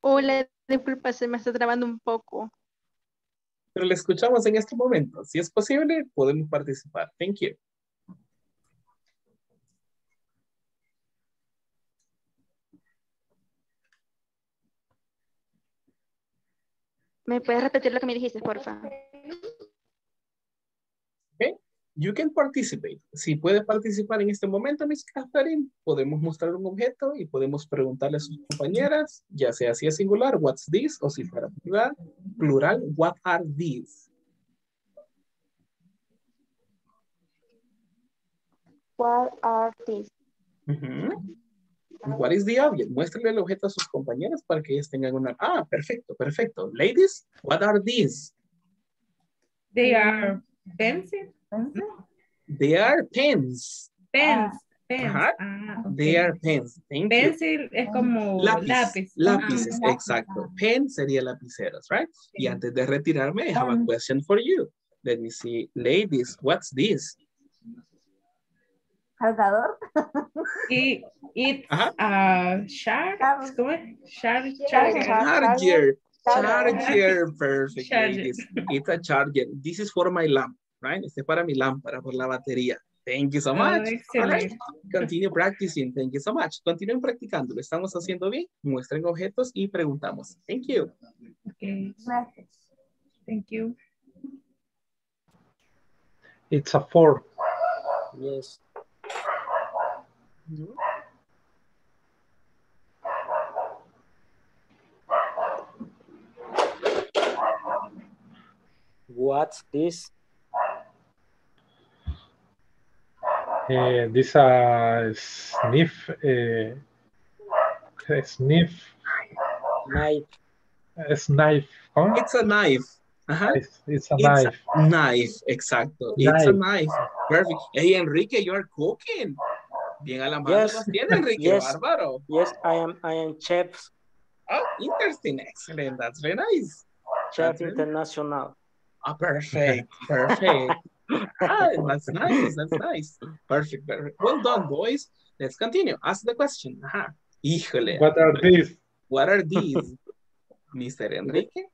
[SPEAKER 17] Hola, disculpa, se me está trabando un poco.
[SPEAKER 1] Pero le escuchamos en este momento. Si es posible, podemos participar. Thank you.
[SPEAKER 17] ¿Me puedes repetir lo que me dijiste, porfa?
[SPEAKER 1] Okay. You can participate. Si puede participar en este momento, Miss Catherine, podemos mostrar un objeto y podemos preguntarle a sus compañeras, ya sea si es singular, what's this, o si para plural, plural, what are these?
[SPEAKER 17] What are these?
[SPEAKER 1] What is the object? Muéstrele el objeto a sus compañeras para que ellas tengan una... Ah, perfecto, perfecto. Ladies, what are these?
[SPEAKER 16] They are pencil.
[SPEAKER 1] They are pens.
[SPEAKER 16] Pens. Pens.
[SPEAKER 1] Ajá.
[SPEAKER 16] Ah, ok.
[SPEAKER 1] They are pens. Thank you.
[SPEAKER 16] Pencil es como
[SPEAKER 1] Lápiz,
[SPEAKER 16] lápiz.
[SPEAKER 1] Lápices,
[SPEAKER 16] Ah,
[SPEAKER 1] exacto. Pen sería lapiceros, right? Y antes de retirarme, I have a
[SPEAKER 15] Um.
[SPEAKER 1] question for you. Let me see. Ladies, what's this?
[SPEAKER 15] Cargador.
[SPEAKER 16] Y it's
[SPEAKER 1] Ajá.
[SPEAKER 16] a shark. ¿Cómo es? Shark.
[SPEAKER 15] Charger.
[SPEAKER 1] Charger.
[SPEAKER 15] Charger.
[SPEAKER 1] Charger. Perfect,
[SPEAKER 16] Charger.
[SPEAKER 1] ladies. It's a charger. This is for my lamp, right? Este es para mi lámpara, por la batería. Thank you so
[SPEAKER 16] Oh,
[SPEAKER 1] much. All right. Continue practicing. Thank you so much. Continúen practicando. Lo estamos haciendo bien. Muestren objetos y preguntamos. Thank you.
[SPEAKER 16] Okay.
[SPEAKER 15] Gracias.
[SPEAKER 16] Thank you.
[SPEAKER 5] It's a fork.
[SPEAKER 14] Yes. What's this?
[SPEAKER 5] Eh, this a sniff. eh, sniff.
[SPEAKER 14] Knife.
[SPEAKER 5] Es knife. ¿Cómo?
[SPEAKER 1] It's a knife. Ajá.
[SPEAKER 5] It's, it's a
[SPEAKER 1] It's
[SPEAKER 5] knife.
[SPEAKER 1] a knife, exacto. It's a knife. Perfect. Hey, Enrique, you are cooking. Bien a la mano
[SPEAKER 14] Yes.
[SPEAKER 1] tiene, Enrique.
[SPEAKER 14] Yes.
[SPEAKER 1] Bárbaro.
[SPEAKER 14] Yes, I am. I am chef.
[SPEAKER 1] Oh, interesting. Excellent. That's very nice.
[SPEAKER 14] Chef
[SPEAKER 1] That's
[SPEAKER 14] international.
[SPEAKER 1] Ah, perfect. Perfect. ah, that's nice. That's nice. Perfect. perfect. Well done, boys. Let's continue. Ask the question. Ajá. Híjole.
[SPEAKER 5] What are these?
[SPEAKER 1] What are these? Mr. Enrique?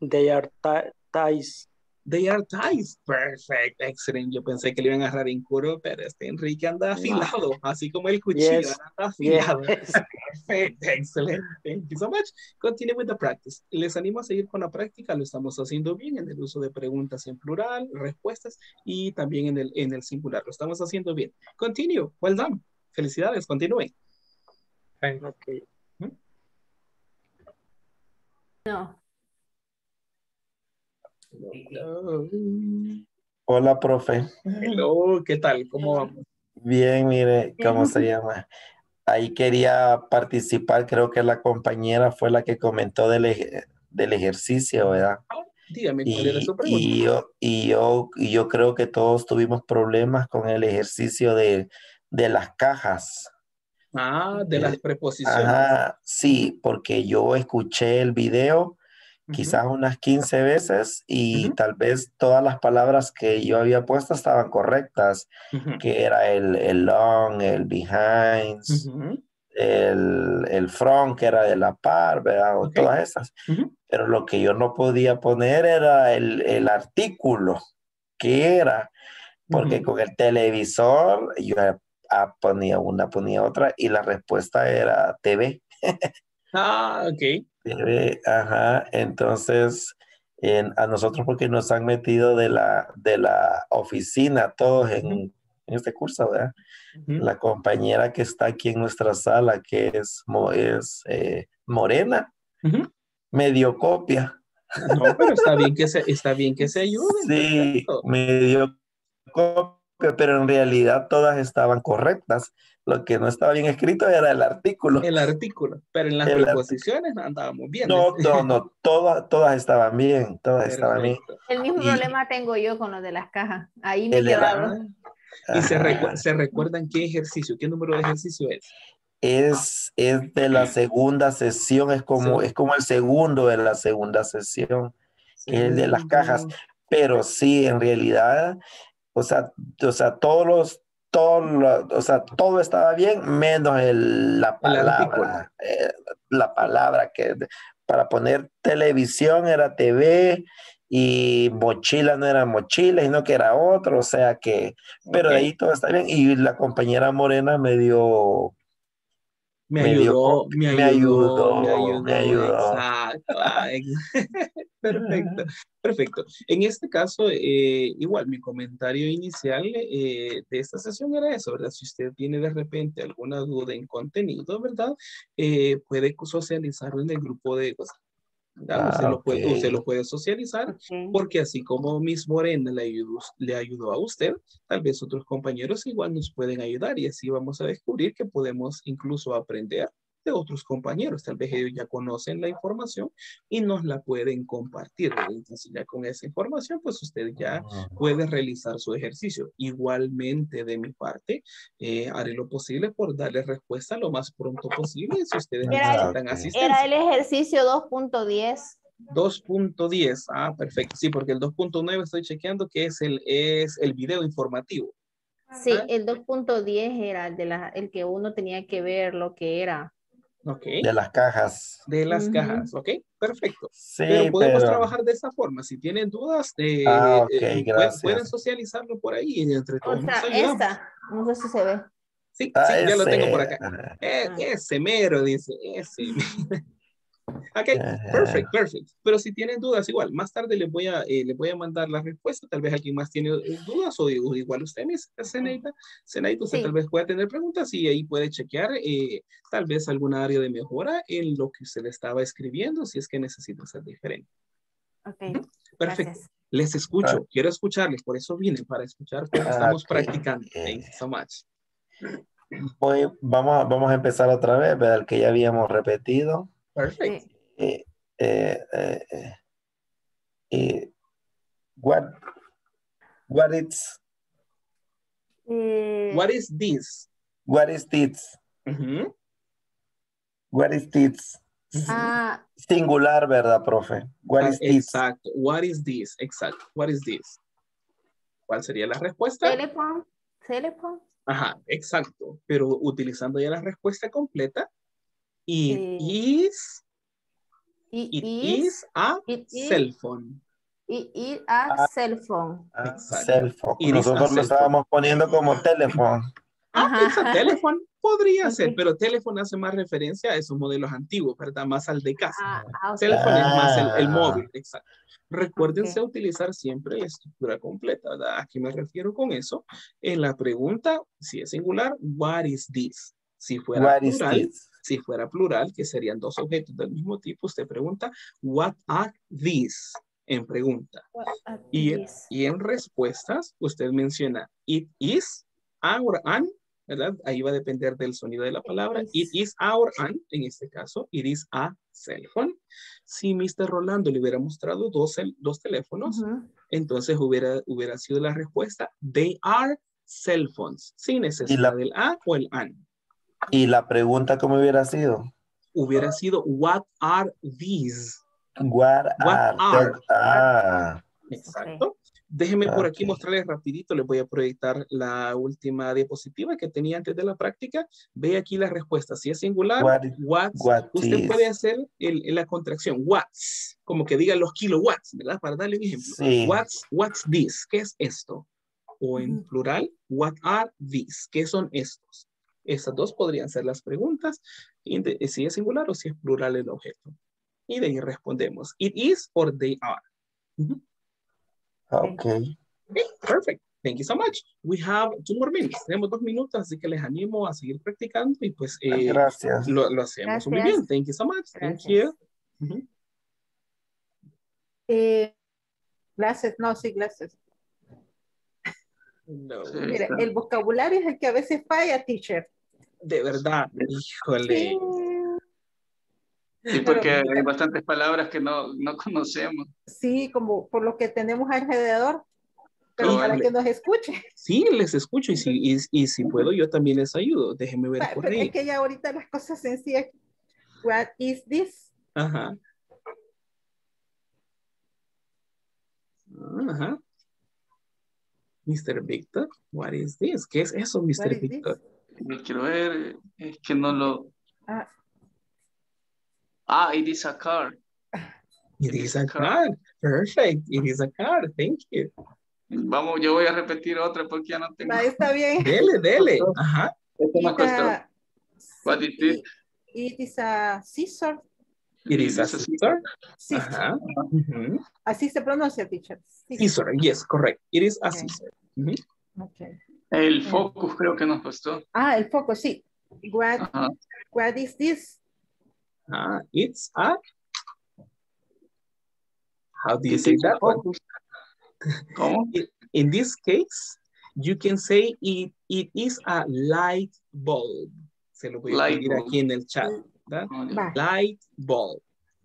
[SPEAKER 14] They are ti- ties.
[SPEAKER 1] They are ties. Perfect. Excellent. Yo pensé que le iban a agarrar en curvo, pero este Enrique anda afilado, así como el cuchillo.
[SPEAKER 14] Yes.
[SPEAKER 1] Anda afilado.
[SPEAKER 14] Yes.
[SPEAKER 1] Perfect. Excellent. Thank you so much. Continue with the practice. Les animo a seguir con la práctica. Lo estamos haciendo bien en el uso de preguntas en plural, respuestas y también en el, en el singular. Lo estamos haciendo bien. Continue. Well done. Felicidades. Continúen.
[SPEAKER 14] Okay.
[SPEAKER 3] No.
[SPEAKER 1] Hello.
[SPEAKER 18] Hola, profe.
[SPEAKER 1] Hello. ¿Qué tal? ¿Cómo vamos?
[SPEAKER 18] Bien, mire, ¿cómo se llama? Ahí quería participar, creo que la compañera fue la que comentó del, ej- del ejercicio, ¿verdad?
[SPEAKER 1] Dígame cuál era
[SPEAKER 18] Y,
[SPEAKER 1] su pregunta.
[SPEAKER 18] y yo, y, yo, y yo creo que todos tuvimos problemas con el ejercicio de, de las cajas.
[SPEAKER 1] Ah, de las preposiciones.
[SPEAKER 18] Ajá, sí, porque yo escuché el video quizás unas 15 veces y tal vez todas las palabras que yo había puesto estaban correctas, que era el, el long, el behind, el, el front, que era de la par, ¿verdad? O todas esas. Pero lo que yo no podía poner era el, el artículo, que era, porque con el televisor yo ah, ponía una, ponía otra y la respuesta era TV.
[SPEAKER 1] Ah, ok.
[SPEAKER 18] TV, ajá. Entonces, en- a nosotros porque nos han metido de la, de la oficina todos en en este curso, ¿verdad? La compañera que está aquí en nuestra sala, que es, es eh, morena, me dio copia.
[SPEAKER 1] No, pero está bien que se, está bien que se ayuden.
[SPEAKER 18] Sí, me dio copia, pero en realidad todas estaban correctas. Lo que no estaba bien escrito era el artículo.
[SPEAKER 1] El artículo, pero en las
[SPEAKER 18] El
[SPEAKER 1] preposiciones andábamos bien.
[SPEAKER 18] No, no, no, todas, todas estaban bien, todas estaban bien.
[SPEAKER 3] El mismo
[SPEAKER 18] Y-
[SPEAKER 3] problema tengo yo con lo de las cajas. Ahí me
[SPEAKER 18] la-
[SPEAKER 3] quedado.
[SPEAKER 1] Y se, recu- se recuerdan qué ejercicio, qué número de ejercicio es.
[SPEAKER 18] Es, es de la segunda sesión, es como, es como el segundo de la segunda sesión, que es el de las cajas. Pero sí, en realidad, o sea, o sea, todos los, todos los- o sea, todo estaba bien, menos el- la palabra, eh, la palabra que para poner televisión era TV y mochila no era mochila, sino que era otro, o sea que, pero ahí todo está bien. Y la compañera Morena me dio,
[SPEAKER 1] Me
[SPEAKER 18] Me
[SPEAKER 1] ayudó, me
[SPEAKER 18] me
[SPEAKER 1] ayudó, me
[SPEAKER 18] ayudó,
[SPEAKER 1] ayudó,
[SPEAKER 18] me ayudó.
[SPEAKER 1] exacto. perfecto, perfecto. En este caso, eh, igual mi comentario inicial eh, de esta sesión era eso, ¿verdad? Si usted tiene de repente alguna duda en contenido, ¿verdad? Eh, puede socializarlo en el grupo de WhatsApp.
[SPEAKER 18] Ah,
[SPEAKER 1] lo puede, usted lo puede socializar porque así como Miss Morena le ayudó, le ayudó a usted, tal vez otros compañeros igual nos pueden ayudar y así vamos a descubrir que podemos incluso aprender de otros compañeros. Tal vez ellos ya conocen la información y nos la pueden compartir. Entonces ya con esa información, pues usted ya puede realizar su ejercicio. Igualmente de mi parte, eh, haré lo posible por darle respuesta lo más pronto posible si ustedes
[SPEAKER 3] Era,
[SPEAKER 1] necesitan asistencia.
[SPEAKER 3] era el ejercicio 2.10.
[SPEAKER 1] 2.10, ah, perfecto. Sí, porque el 2.9 estoy chequeando que es el, es el video informativo.
[SPEAKER 3] Sí, el 2.10 era el, de la, el que uno tenía que ver lo que era.
[SPEAKER 18] De las cajas.
[SPEAKER 1] De las cajas, ok, perfecto.
[SPEAKER 18] Sí,
[SPEAKER 1] pero podemos
[SPEAKER 18] pero-
[SPEAKER 1] trabajar de esa forma. Si tienen dudas, eh,
[SPEAKER 18] Ah, ok,
[SPEAKER 1] eh, pueden-
[SPEAKER 18] gracias.
[SPEAKER 1] pueden socializarlo por ahí entre
[SPEAKER 3] O
[SPEAKER 1] todos nos
[SPEAKER 3] sea, esta, no sé si se ve.
[SPEAKER 1] Sí,
[SPEAKER 18] Ah,
[SPEAKER 1] sí, ya lo tengo por acá. Eh, ese mero, dice, ese. ok,
[SPEAKER 18] Ajá.
[SPEAKER 1] perfect, perfect. Pero si tienen dudas, igual, más tarde les voy a, eh, les voy a mandar la respuesta. Tal vez alguien más tiene eh, dudas o, o igual usted, Miss Zenaida, Zenaida, usted
[SPEAKER 3] Sí.
[SPEAKER 1] tal vez pueda tener preguntas y ahí puede chequear eh, tal vez alguna área de mejora en lo que usted estaba escribiendo, si es que necesita ser diferente.
[SPEAKER 3] Ok,
[SPEAKER 1] Perfecto.
[SPEAKER 3] gracias.
[SPEAKER 1] Les escucho,
[SPEAKER 18] Ah.
[SPEAKER 1] quiero escucharles, por eso vine, para escuchar cómo
[SPEAKER 18] Ah,
[SPEAKER 1] estamos practicando. Thank you so much.
[SPEAKER 18] Voy- vamos, a, vamos a empezar otra vez, ¿verdad? El que ya habíamos repetido.
[SPEAKER 1] Perfect.
[SPEAKER 3] Sí.
[SPEAKER 18] Eh, eh, eh, what, what is,
[SPEAKER 3] Eh,
[SPEAKER 1] What is this?
[SPEAKER 18] what is this? What is this?
[SPEAKER 3] ah,
[SPEAKER 18] Singular, ¿verdad, profe? What
[SPEAKER 1] Ah,
[SPEAKER 18] is this?
[SPEAKER 1] Exacto. What is this? Exacto. What is this? ¿Cuál sería la respuesta?
[SPEAKER 3] teléfono, teléfono.
[SPEAKER 1] Ajá, exacto. Pero utilizando ya la respuesta completa. It
[SPEAKER 3] Eh,
[SPEAKER 1] is,
[SPEAKER 3] It,
[SPEAKER 1] it
[SPEAKER 3] is,
[SPEAKER 1] is a
[SPEAKER 3] it is-
[SPEAKER 1] cell phone.
[SPEAKER 3] it is a cell phone.
[SPEAKER 18] Ah,
[SPEAKER 1] Exacto.
[SPEAKER 18] cell phone.
[SPEAKER 1] It is a
[SPEAKER 18] Nosotros
[SPEAKER 1] cell
[SPEAKER 18] lo estábamos poniendo como teléfono.
[SPEAKER 1] Ah,
[SPEAKER 3] Ajá.
[SPEAKER 1] it's a telephone. Podría ser, pero teléfono hace más referencia a esos modelos antiguos, ¿verdad? Más al de casa.
[SPEAKER 3] Ah, ah.
[SPEAKER 1] Teléfono es más el, el
[SPEAKER 18] Ah.
[SPEAKER 1] móvil, exacto. Recuérdense
[SPEAKER 3] Ok.
[SPEAKER 1] utilizar siempre la estructura completa, ¿verdad? ¿A qué me refiero con eso? En la pregunta, si es singular, what is this? Si fuera
[SPEAKER 18] What is
[SPEAKER 1] plural,
[SPEAKER 18] this?
[SPEAKER 1] Si fuera plural, que serían dos objetos del mismo tipo, usted pregunta, what are these? En pregunta.
[SPEAKER 3] What are
[SPEAKER 1] Y,
[SPEAKER 3] these?
[SPEAKER 1] y en respuestas, usted menciona, it is our an, ¿verdad? Ahí va a depender del sonido de la palabra. It is our an, en este caso, it is a cell phone. Si Mr. Rolando le hubiera mostrado dos, dos teléfonos, entonces hubiera, hubiera sido la respuesta, they are cell phones, sin necesidad del a o el an.
[SPEAKER 18] Y la pregunta, ¿cómo hubiera sido?
[SPEAKER 1] Hubiera sido, what are these?
[SPEAKER 18] What,
[SPEAKER 1] What
[SPEAKER 18] are?
[SPEAKER 1] are?
[SPEAKER 18] Ah,
[SPEAKER 1] Exacto. Déjenme por aquí mostrarles rapidito, les voy a proyectar la última diapositiva que tenía antes de la práctica. Ve aquí la respuesta. Si es singular,
[SPEAKER 18] What-
[SPEAKER 1] watts,
[SPEAKER 18] what
[SPEAKER 1] usted
[SPEAKER 18] is?
[SPEAKER 1] puede hacer el- la contracción, watts, como que diga los kilowatts, ¿verdad? Para darle un ejemplo.
[SPEAKER 18] Sí.
[SPEAKER 1] What's, what's this? ¿Qué es esto? O en plural, what are these? ¿Qué son estos? Esas dos podrían ser las preguntas, de- si es singular o si es plural el objeto. Y de ahí respondemos, it is or they are.
[SPEAKER 18] Ok.
[SPEAKER 1] Okay, perfect. Thank you so much. We have two more minutes. Tenemos dos minutos, así que les animo a seguir practicando y pues eh,
[SPEAKER 18] Gracias.
[SPEAKER 1] Lo, lo hacemos muy
[SPEAKER 11] Gracias.
[SPEAKER 1] bien. Thank you so much. Thank
[SPEAKER 11] Gracias.
[SPEAKER 1] you. Ujú.
[SPEAKER 4] Eh, glasses, no, sí, glasses.
[SPEAKER 1] No,
[SPEAKER 4] Mira, el vocabulario es el que a veces falla, teacher.
[SPEAKER 1] De verdad, híjole.
[SPEAKER 6] Sí, porque hay bastantes palabras que no, no conocemos.
[SPEAKER 4] Sí, como por lo que tenemos alrededor, pero para que nos escuche.
[SPEAKER 1] Sí, les escucho y si, y, y si puedo yo también les ayudo. Déjenme ver por ahí.
[SPEAKER 4] es que ya ahorita las cosas sencillas. What is this?
[SPEAKER 1] Ajá. Ajá. Mr. Victor, what is this? ¿Qué es eso, Mr.
[SPEAKER 4] What is this?
[SPEAKER 6] Yo quiero ver, es que no lo...
[SPEAKER 4] Ah.
[SPEAKER 6] Ah, it is a car.
[SPEAKER 1] It is a car. Perfect. It is a car. Thank you.
[SPEAKER 6] Vamos, yo voy a repetir otra porque ya no tengo.
[SPEAKER 4] Va, está bien.
[SPEAKER 1] Dele, dele. Ajá.
[SPEAKER 6] Esto me
[SPEAKER 4] It,
[SPEAKER 6] costó.
[SPEAKER 4] uh,
[SPEAKER 6] What is it?
[SPEAKER 4] it is a scissor.
[SPEAKER 1] It is a scissor.
[SPEAKER 4] Scissor.
[SPEAKER 1] Ajá.
[SPEAKER 4] Así se pronuncia, teacher.
[SPEAKER 1] Scissor. Yes, correct. It is a scissor. Ujú.
[SPEAKER 4] Okay.
[SPEAKER 6] El focus creo que nos costó.
[SPEAKER 4] Ah, el foco, sí. What,
[SPEAKER 6] Ajá.
[SPEAKER 4] what is this?
[SPEAKER 1] Ah, it's a. How do you say that one?
[SPEAKER 6] ¿Cómo?
[SPEAKER 1] In this case, you can say it, it is a light bulb. Se lo voy a
[SPEAKER 6] bulb.
[SPEAKER 1] aquí en el chat.
[SPEAKER 4] Va.
[SPEAKER 1] Light bulb.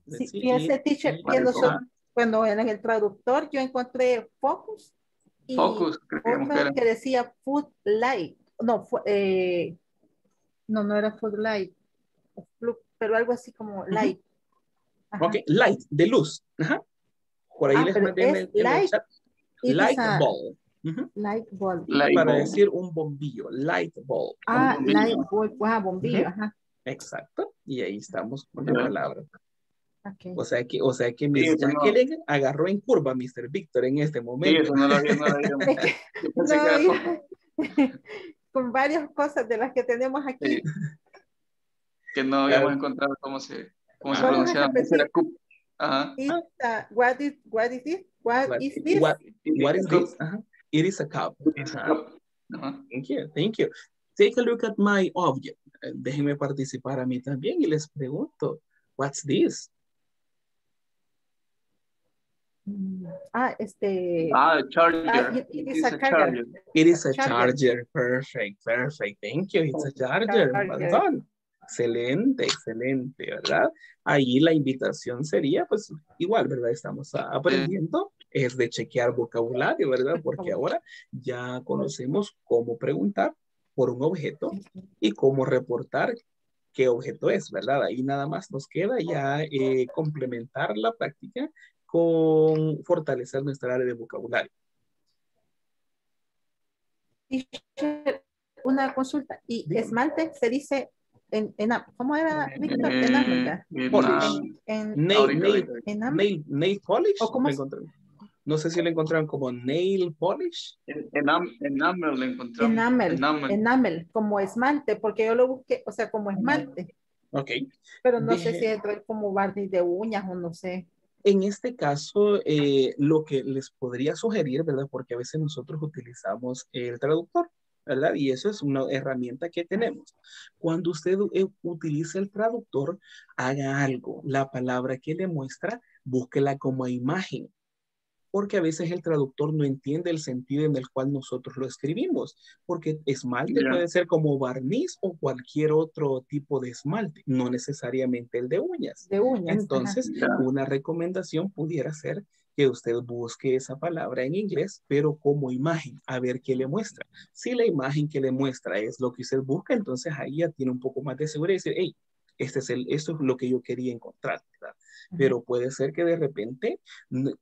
[SPEAKER 4] Sí, fíjese, teacher, que nosotros, cuando en el traductor yo encontré focus y
[SPEAKER 6] Focus, creíamos que era.
[SPEAKER 4] que decía food light. No, eh, no, no era food light, pero algo así como light. Ajá.
[SPEAKER 1] Ok, light, de luz. Ajá. Por ahí
[SPEAKER 4] Ah,
[SPEAKER 1] les mandé en el,
[SPEAKER 4] light.
[SPEAKER 1] chat. Light. Ujú.
[SPEAKER 4] Light bulb.
[SPEAKER 6] Light
[SPEAKER 1] Para
[SPEAKER 6] bulb.
[SPEAKER 1] decir un bombillo. Light bulb.
[SPEAKER 4] Ah,
[SPEAKER 6] bombillo.
[SPEAKER 4] light bulb, ah, bombillo, ajá.
[SPEAKER 1] Exacto. Y ahí estamos con la palabra.
[SPEAKER 4] Okay.
[SPEAKER 1] O sea que, o sea que Miss
[SPEAKER 6] no.
[SPEAKER 1] Jacqueline agarró en curva a Mr. Víctor en este
[SPEAKER 6] Sí,
[SPEAKER 1] momento.
[SPEAKER 6] eso no lo había, no lo había.
[SPEAKER 4] Es que-
[SPEAKER 6] Yo pensé
[SPEAKER 4] no,
[SPEAKER 6] que era
[SPEAKER 4] y-
[SPEAKER 6] focus,
[SPEAKER 4] con varias cosas de las que tenemos aquí.
[SPEAKER 6] sí, que no habíamos encontrado cómo se, cómo se
[SPEAKER 1] Ah.
[SPEAKER 6] Pronunciaba. Ajá.
[SPEAKER 4] It's a- what is what is it? What
[SPEAKER 1] What,
[SPEAKER 4] is this?
[SPEAKER 1] what, what is this? Ajá. It is a cup.
[SPEAKER 6] It's a.
[SPEAKER 1] Thank you, thank you. Take a look at my object. Déjenme participar a mí también y les pregunto, what's this?
[SPEAKER 4] Mm, Ah, este.
[SPEAKER 6] Ah, charger.
[SPEAKER 4] Ah, it- it is a
[SPEAKER 6] a
[SPEAKER 4] charger.
[SPEAKER 6] charger.
[SPEAKER 1] It is a
[SPEAKER 4] Charger.
[SPEAKER 1] charger. Perfect, perfect. Thank you. It's a charger.
[SPEAKER 4] Charger.
[SPEAKER 1] Excelente, excelente, ¿verdad? Ahí la invitación sería, pues, igual, ¿verdad? Estamos aprendiendo, es de chequear vocabulario, ¿verdad? Porque ahora ya conocemos cómo preguntar por un objeto y cómo reportar qué objeto es, ¿verdad? Ahí nada más nos queda ya eh, complementar la práctica con fortalecer nuestra área de vocabulario.
[SPEAKER 4] Una consulta. Y esmalte se dice en, en ¿cómo era, Víctor?
[SPEAKER 6] En,
[SPEAKER 1] Polish.
[SPEAKER 6] ah,
[SPEAKER 4] En,
[SPEAKER 1] Nail, nail, polish.
[SPEAKER 4] ¿O cómo
[SPEAKER 1] lo. No sé si lo encontraron como nail polish.
[SPEAKER 6] en- enam- Enamel le encontramos.
[SPEAKER 4] Enamel,
[SPEAKER 6] Enamel.
[SPEAKER 4] enamel, como esmalte, porque yo lo busqué, o sea, como esmalte,
[SPEAKER 1] Ok.
[SPEAKER 4] pero no sé si es como barniz de uñas o no sé.
[SPEAKER 1] En este caso, eh, lo que les podría sugerir, ¿verdad? Porque a veces nosotros utilizamos el traductor, ¿verdad? Y eso es una herramienta que tenemos. Cuando usted eh, utilice el traductor, haga algo. La palabra que le muestra, búsquela como imagen. Porque a veces el traductor no entiende el sentido en el cual nosotros lo escribimos. Porque esmalte
[SPEAKER 6] Ya.
[SPEAKER 1] puede ser como barniz o cualquier otro tipo de esmalte, no necesariamente el de uñas.
[SPEAKER 4] De uñas.
[SPEAKER 1] Entonces,
[SPEAKER 6] Ya.
[SPEAKER 1] una recomendación pudiera ser que usted busque esa palabra en inglés, pero como imagen, a ver qué le muestra. Si la imagen que le muestra es lo que usted busca, entonces ahí ya tiene un poco más de seguridad y decir, hey, este es el, esto es lo que yo quería encontrar, ¿verdad? Pero puede ser que de repente,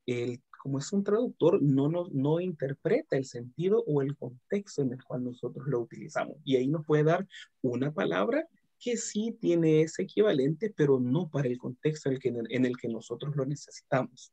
[SPEAKER 1] el, como es un traductor, no, nos, no interpreta el sentido o el contexto en el cual nosotros lo utilizamos. Y ahí nos puede dar una palabra que sí tiene ese equivalente, pero no para el contexto en el que, en el que nosotros lo necesitamos.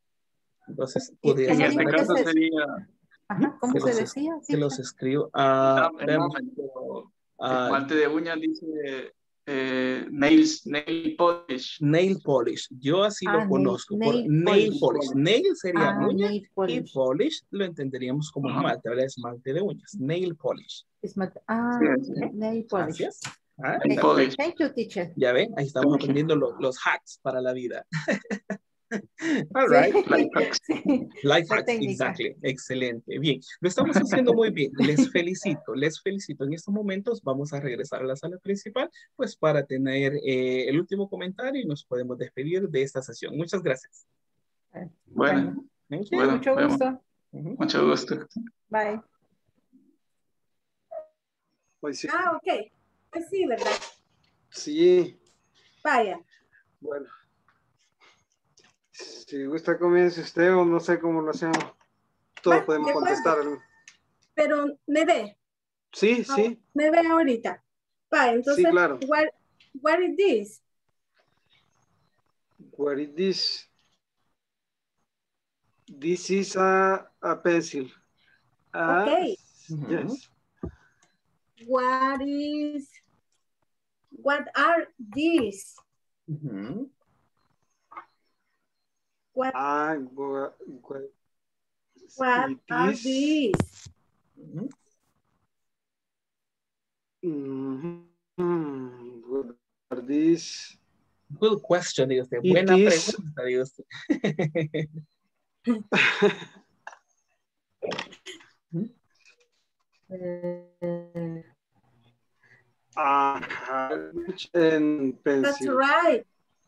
[SPEAKER 1] Entonces, podría
[SPEAKER 6] En
[SPEAKER 1] ser
[SPEAKER 6] este caso sería
[SPEAKER 4] Ajá, ¿cómo
[SPEAKER 1] se
[SPEAKER 4] se decía?
[SPEAKER 1] Se los escribo a...
[SPEAKER 6] enam- enamel, pero esmalte de uñas dice eh, nails, nail polish.
[SPEAKER 1] Nail polish. Yo así
[SPEAKER 4] Ah,
[SPEAKER 1] lo
[SPEAKER 4] nail-
[SPEAKER 1] conozco. por
[SPEAKER 4] nail
[SPEAKER 1] nail
[SPEAKER 4] polish.
[SPEAKER 1] polish. Nail sería
[SPEAKER 4] Ah,
[SPEAKER 1] uña
[SPEAKER 4] nail
[SPEAKER 1] y
[SPEAKER 4] polish.
[SPEAKER 1] polish lo entenderíamos como esmalte, ¿verdad? Esmalte de uñas. Nail polish.
[SPEAKER 4] Esmalte- Ah,
[SPEAKER 1] Sí, sí.
[SPEAKER 4] nail polish.
[SPEAKER 1] Así es. Ah, está bien.
[SPEAKER 4] Thank you, teacher.
[SPEAKER 1] Ya ven, ahí estamos aprendiendo lo- los hacks para la vida. All right.
[SPEAKER 6] Life hacks.
[SPEAKER 1] Life exactly. Excelente. Bien, lo estamos haciendo muy bien. Les felicito, les felicito. En estos momentos vamos a regresar a la sala principal, pues para tener eh, el último comentario y nos podemos despedir de esta sesión. Muchas gracias.
[SPEAKER 6] Bueno, bueno,
[SPEAKER 4] Mucho
[SPEAKER 6] vemos.
[SPEAKER 4] gusto.
[SPEAKER 6] Mucho gusto.
[SPEAKER 4] Bye.
[SPEAKER 19] Pues sí.
[SPEAKER 2] Ah, ok. Pues sí, ¿verdad?
[SPEAKER 19] Sí,
[SPEAKER 2] Vaya.
[SPEAKER 19] bueno. Si gusta comience usted o no sé cómo lo hacemos. Todos
[SPEAKER 2] Va,
[SPEAKER 19] podemos contestar.
[SPEAKER 2] Pero me ve.
[SPEAKER 19] Sí, sí.
[SPEAKER 2] Me ve ahorita. Vaya, entonces,
[SPEAKER 19] claro.
[SPEAKER 2] what, what is this?
[SPEAKER 19] What is this? This is a, a pencil. Ah,
[SPEAKER 2] Okay.
[SPEAKER 19] Yes.
[SPEAKER 2] What is, what are these? What,
[SPEAKER 19] gua- gua-
[SPEAKER 2] what
[SPEAKER 19] it
[SPEAKER 2] are
[SPEAKER 19] is-
[SPEAKER 2] these?
[SPEAKER 19] Mhm. What are these?
[SPEAKER 1] Good question, dice usted.
[SPEAKER 19] It
[SPEAKER 1] Buena
[SPEAKER 19] is-
[SPEAKER 1] pregunta, dice usted.
[SPEAKER 19] Ah, and
[SPEAKER 2] That's right.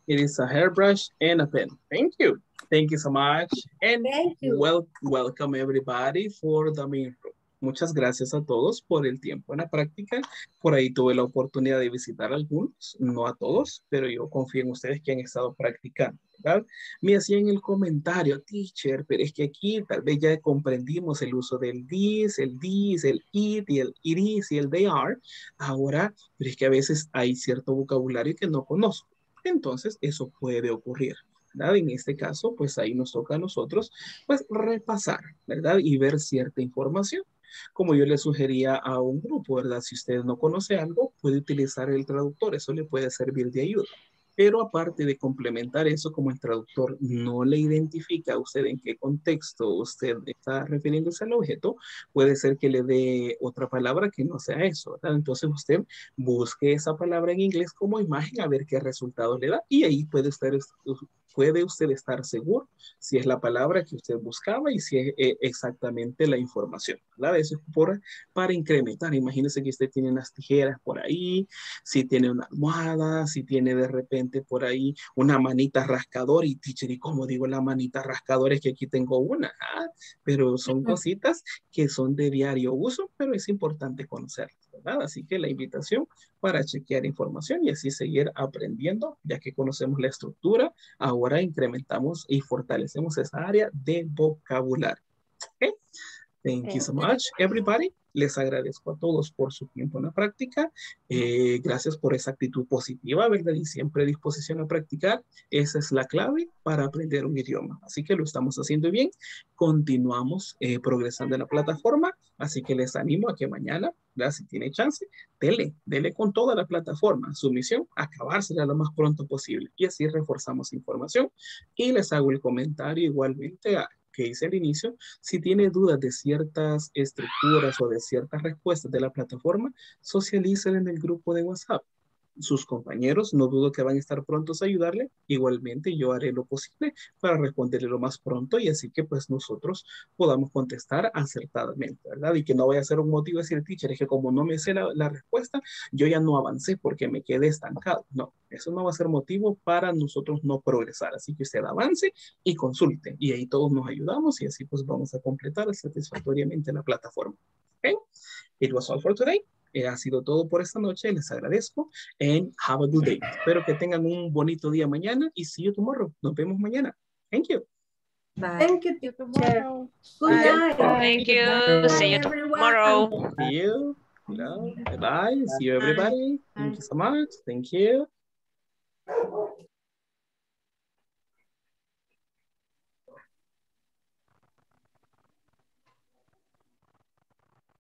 [SPEAKER 1] It is a hairbrush and a pen. Thank you. Thank you so much. And
[SPEAKER 2] you.
[SPEAKER 1] Well, welcome everybody for the main room. Muchas gracias a todos por el tiempo en la práctica. Por ahí tuve la oportunidad de visitar a algunos, no a todos, pero yo confío en ustedes que han estado practicando, ¿verdad? Me hacían el comentario, teacher, pero es que aquí tal vez ya comprendimos el uso del this, el this, el it y el it is y el they are. Ahora, pero es que a veces hay cierto vocabulario que no conozco. Entonces, eso puede ocurrir. ¿Verdad? En este caso, pues ahí nos toca a nosotros, pues repasar, ¿verdad? Y ver cierta información. Como yo le sugería a un grupo, ¿verdad? Si usted no conoce algo, puede utilizar el traductor, eso le puede servir de ayuda. Pero aparte de complementar eso, como el traductor no le identifica a usted en qué contexto usted está refiriéndose al objeto, puede ser que le dé otra palabra que no sea eso, ¿verdad? Entonces usted busque esa palabra en inglés como imagen a ver qué resultado le da y ahí puede usted, puede usted estar seguro si es la palabra que usted buscaba y si es eh, exactamente la información, ¿verdad? Eso es por, para incrementar. Imagínese que usted tiene unas tijeras por ahí, si tiene una almohada, si tiene de repente por ahí una manita rascadora y teacher, ¿y cómo digo la manita rascadora? Es que aquí tengo una, ¿ah? pero son cositas que son de diario uso, pero es importante conocerlas, ¿verdad? Así que la invitación para chequear información y así seguir aprendiendo, ya que conocemos la estructura, ahora incrementamos y fortalecemos esa área de vocabulario. Okay? Thank you so much, everybody. Les agradezco a todos por su tiempo en la práctica. Eh, gracias por esa actitud positiva, ¿verdad? Y siempre disposición a practicar. Esa es la clave para aprender un idioma. Así que lo estamos haciendo bien. Continuamos eh, progresando en la plataforma. Así que les animo a que mañana, ¿verdad? si tiene chance, dele, dele con toda la plataforma. Su misión, acabársela lo más pronto posible. Y así reforzamos información. Y les hago el comentario igualmente a que hice al inicio, si tiene dudas de ciertas estructuras o de ciertas respuestas de la plataforma, socialícela en el grupo de WhatsApp. Sus compañeros, no dudo que van a estar prontos a ayudarle. Igualmente, yo haré lo posible para responderle lo más pronto y así que pues nosotros podamos contestar acertadamente, ¿verdad? Y que no vaya a ser un motivo de decir, teacher, es que como no me sé la, la respuesta, yo ya no avancé porque me quedé estancado. No, eso no va a ser motivo para nosotros no progresar. Así que usted avance y consulte y ahí todos nos ayudamos y así pues vamos a completar satisfactoriamente la plataforma. Okay? It was all for today. Eh, ha sido todo por esta noche. Les agradezco and have a good day. Espero que tengan un bonito día mañana y see you tomorrow. Nos vemos mañana. Thank you.
[SPEAKER 2] Thank you. Good
[SPEAKER 1] Bye.
[SPEAKER 2] night.
[SPEAKER 13] Thank you. See you tomorrow.
[SPEAKER 1] See you. Hello. Bye bye. See you everybody. Thank you so much. Thank you.